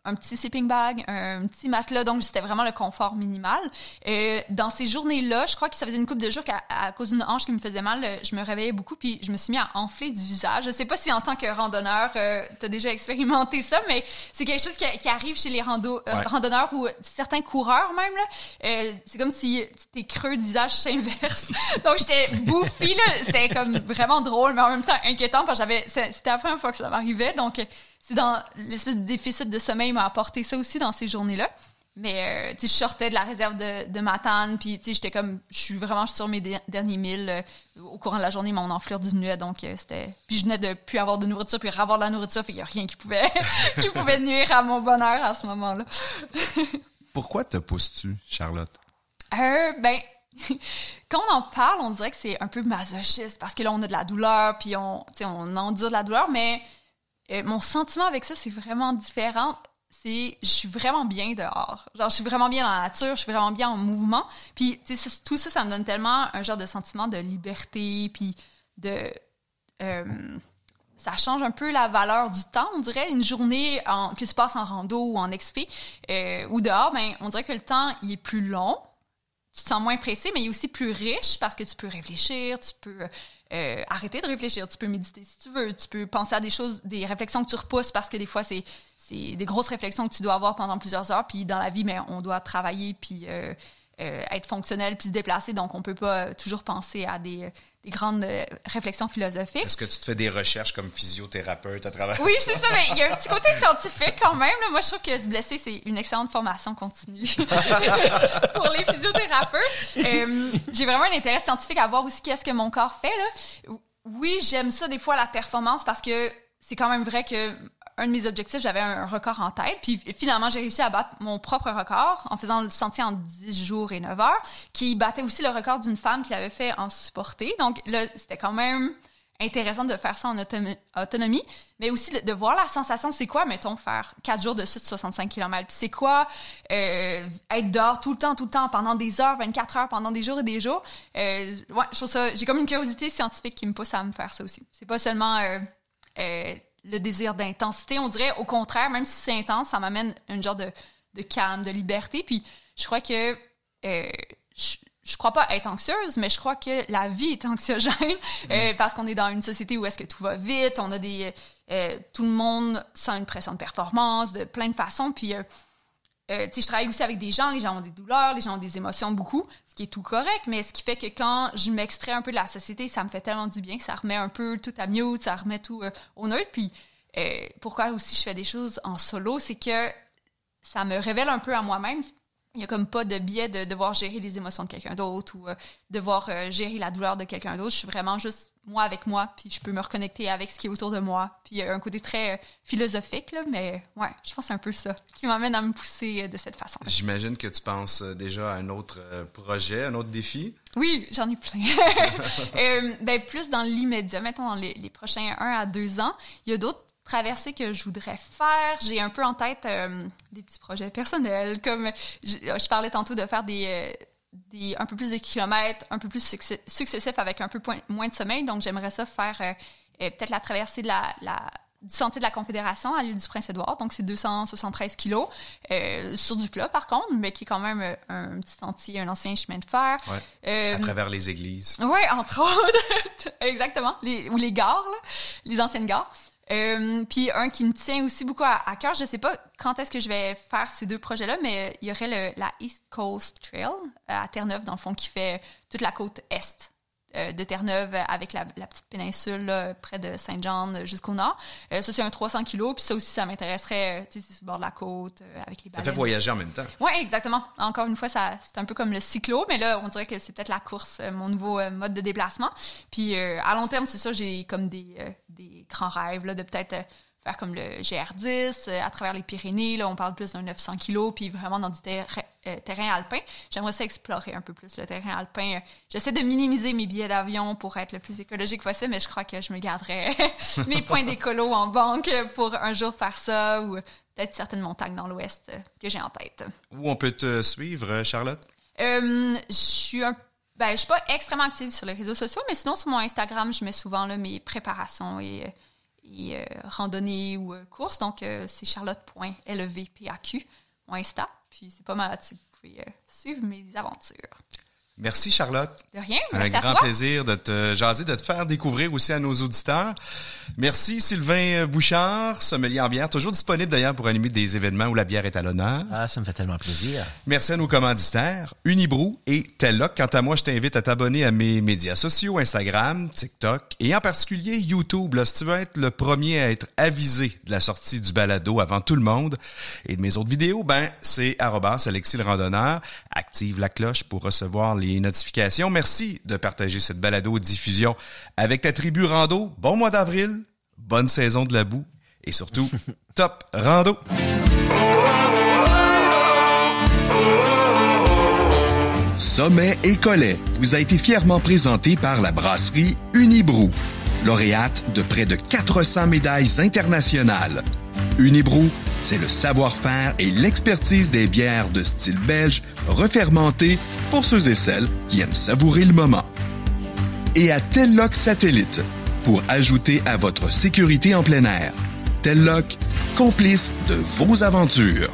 un petit sleeping bag un petit matelas donc c'était vraiment le confort minimal. Euh, dans ces journées là je crois que ça faisait une coupe de jours qu'à à cause d'une hanche qui me faisait mal je me réveillais beaucoup puis je me suis mis à enfler du visage. Je sais pas si en tant que randonneur euh, tu as déjà expérimenté ça mais c'est quelque chose qui, arrive chez les rando, euh, randonneurs ou certains coureurs même là. C'est comme si tes creux de visage s'inversent Donc j'étais bouffie là, c'était comme vraiment drôle mais en même temps inquiétant parce que j'avais c'était la première fois que ça m'arrivait. Donc c'est dans l'espèce de déficit de sommeil m'a apporté ça aussi dans ces journées-là. Mais euh, tu sais je sortais de la réserve de, de Matane puis tu sais j'étais comme je suis vraiment sur mes derniers milles euh, au courant de la journée mon enflure diminuait donc euh, c'était puis je venais de plus avoir de nourriture puis avoir de la nourriture puis il y a rien qui pouvait qui pouvait nuire à mon bonheur à ce moment-là. Pourquoi te pousses-tu Charlotte? Euh, ben quand on en parle, on dirait que c'est un peu masochiste parce que là, on a de la douleur, puis on, on endure de la douleur, mais euh, mon sentiment avec ça, c'est vraiment différent. C'est, je suis vraiment bien dehors. Genre, je suis vraiment bien dans la nature, je suis vraiment bien en mouvement. Puis, tout ça, ça me donne tellement un genre de sentiment de liberté, puis de... Euh, ça change un peu la valeur du temps, on dirait. Une journée en, que tu passes en rando ou en expé euh, ou dehors, ben, on dirait que le temps, il est plus long tu te sens moins pressé, mais il est aussi plus riche parce que tu peux réfléchir, tu peux euh, arrêter de réfléchir, tu peux méditer si tu veux, tu peux penser à des choses, des réflexions que tu repousses parce que des fois c'est des grosses réflexions que tu dois avoir pendant plusieurs heures, puis dans la vie, mais on doit travailler puis euh, euh, être fonctionnel puis se déplacer, donc on peut pas toujours penser à des des grandes euh, réflexions philosophiques. Est-ce que tu te fais des recherches comme physiothérapeute à travers Oui, c'est ça, mais il y a un petit côté scientifique quand même. Moi, je trouve que se blesser, c'est une excellente formation continue pour les physiothérapeutes. Euh, j'ai vraiment un intérêt scientifique à voir aussi qu'est-ce que mon corps fait. Là. Oui, j'aime ça des fois la performance parce que c'est quand même vrai que un de mes objectifs, j'avais un record en tête. Puis finalement, j'ai réussi à battre mon propre record en faisant le sentier en 10 jours et 9 heures, qui battait aussi le record d'une femme qui l'avait fait en supporté. Donc là, c'était quand même intéressant de faire ça en autonomie, mais aussi de, voir la sensation, c'est quoi, mettons, faire 4 jours de suite 65 km. Puis c'est quoi euh, être dehors tout le temps, tout le temps, pendant des heures, 24 heures, pendant des jours et des jours? Euh, ouais, je trouve ça, j'ai comme une curiosité scientifique qui me pousse à me faire ça aussi. C'est pas seulement... Euh, euh le désir d'intensité. On dirait au contraire, même si c'est intense, ça m'amène un genre de, de, calme, de liberté. Puis je crois que euh, je, je crois pas être anxieuse, mais je crois que la vie est anxiogène euh, parce qu'on est dans une société où est-ce que tout va vite, on a des euh, tout le monde sent une pression de performance de plein de façons. Puis euh, je travaille aussi avec des gens, les gens ont des douleurs, les gens ont des émotions beaucoup, ce qui est tout correct, mais ce qui fait que quand je m'extrais un peu de la société, ça me fait tellement du bien que ça remet un peu tout à mute, ça remet tout euh, au neutre. Puis euh, pourquoi aussi je fais des choses en solo, c'est que ça me révèle un peu à moi-même il y a comme pas de biais de devoir gérer les émotions de quelqu'un d'autre ou euh, devoir euh, gérer la douleur de quelqu'un d'autre. Je suis vraiment juste moi avec moi, puis je peux me reconnecter avec ce qui est autour de moi. Puis il y a un côté très euh, philosophique, là, mais ouais, je pense que c'est un peu ça qui m'amène à me pousser de cette façon. J'imagine que tu penses déjà à un autre projet, un autre défi. Oui, j'en ai plein. ben, plus dans l'immédiat, mettons dans les, les prochains un à deux ans, il y a d'autres traversée que je voudrais faire. J'ai un peu en tête euh, des petits projets personnels, comme je, parlais tantôt de faire des, euh, des un peu plus de kilomètres, un peu plus successifs avec un peu moins de sommeil. Donc j'aimerais ça faire euh, peut-être la traversée de la, la du Sentier de la Confédération à l'île du Prince-Édouard. Donc, c'est 273 kilos sur du plat, par contre, mais qui est quand même un petit sentier, un ancien chemin de fer. à travers les églises. Oui, entre autres. Exactement. Les, ou les gares, les anciennes gares. Euh, puis un qui me tient aussi beaucoup à, cœur, je sais pas quand est-ce que je vais faire ces deux projets-là, mais il y aurait le, la East Coast Trail euh, à Terre-Neuve, dans le fond, qui fait toute la côte est euh, de Terre-Neuve avec la, petite péninsule près de Saint-Jean jusqu'au nord. ça, c'est un 300 kilos, puis ça aussi, ça m'intéresserait, tu sais, sur le bord de la côte, avec les baleines. Ça fait voyager en même temps. Oui, exactement. Encore une fois, ça, c'est un peu comme le cyclo, mais là, on dirait que c'est peut-être la course, mon nouveau mode de déplacement. Puis à long terme, c'est ça, j'ai comme des des grands rêves, là, de peut-être euh, faire comme le GR10 euh, à travers les Pyrénées. Là, on parle plus d'un 900 kilos, puis vraiment dans du euh, terrain alpin. J'aimerais ça explorer un peu plus le terrain alpin. J'essaie de minimiser mes billets d'avion pour être le plus écologique possible, mais je crois que je me garderai mes points d'écolo en banque pour un jour faire ça ou peut-être certaines montagnes dans l'ouest que j'ai en tête. Où on peut te suivre, Charlotte? je suis un ben, je suis pas extrêmement active sur les réseaux sociaux, mais sinon, sur mon Instagram, je mets souvent là, mes préparations et, et euh, randonnées ou euh, courses. Donc, euh, c'est charlotte.lvpaq, mon Insta. Puis, c'est pas mal là-dessus que vous pouvez suivre mes aventures. Merci Charlotte. De rien. Un grand plaisir de te jaser, de te faire découvrir aussi à nos auditeurs. Merci Sylvain Bouchard, sommelier en bière, toujours disponible d'ailleurs pour animer des événements où la bière est à l'honneur. Ah, ça me fait tellement plaisir. Merci à nos commanditaires, Unibrou et Telloc. Quant à moi, je t'invite à t'abonner à mes médias sociaux, Instagram, TikTok et en particulier YouTube. Là, si tu veux être le premier à être avisé de la sortie du balado avant tout le monde et de mes autres vidéos, ben c'est Alexis le randonneur. Active la cloche pour recevoir les notifications. Merci de partager cette balado-diffusion avec ta tribu rando. Bon mois d'avril, bonne saison de la boue et surtout, top rando! Sommet et Collet vous a été fièrement présenté par la brasserie Unibrou, lauréate de près de 400 médailles internationales. Unibrou, c'est le savoir-faire et l'expertise des bières de style belge refermentées pour ceux et celles qui aiment savourer le moment. Et à Telloc Satellite, pour ajouter à votre sécurité en plein air. Telloc, complice de vos aventures.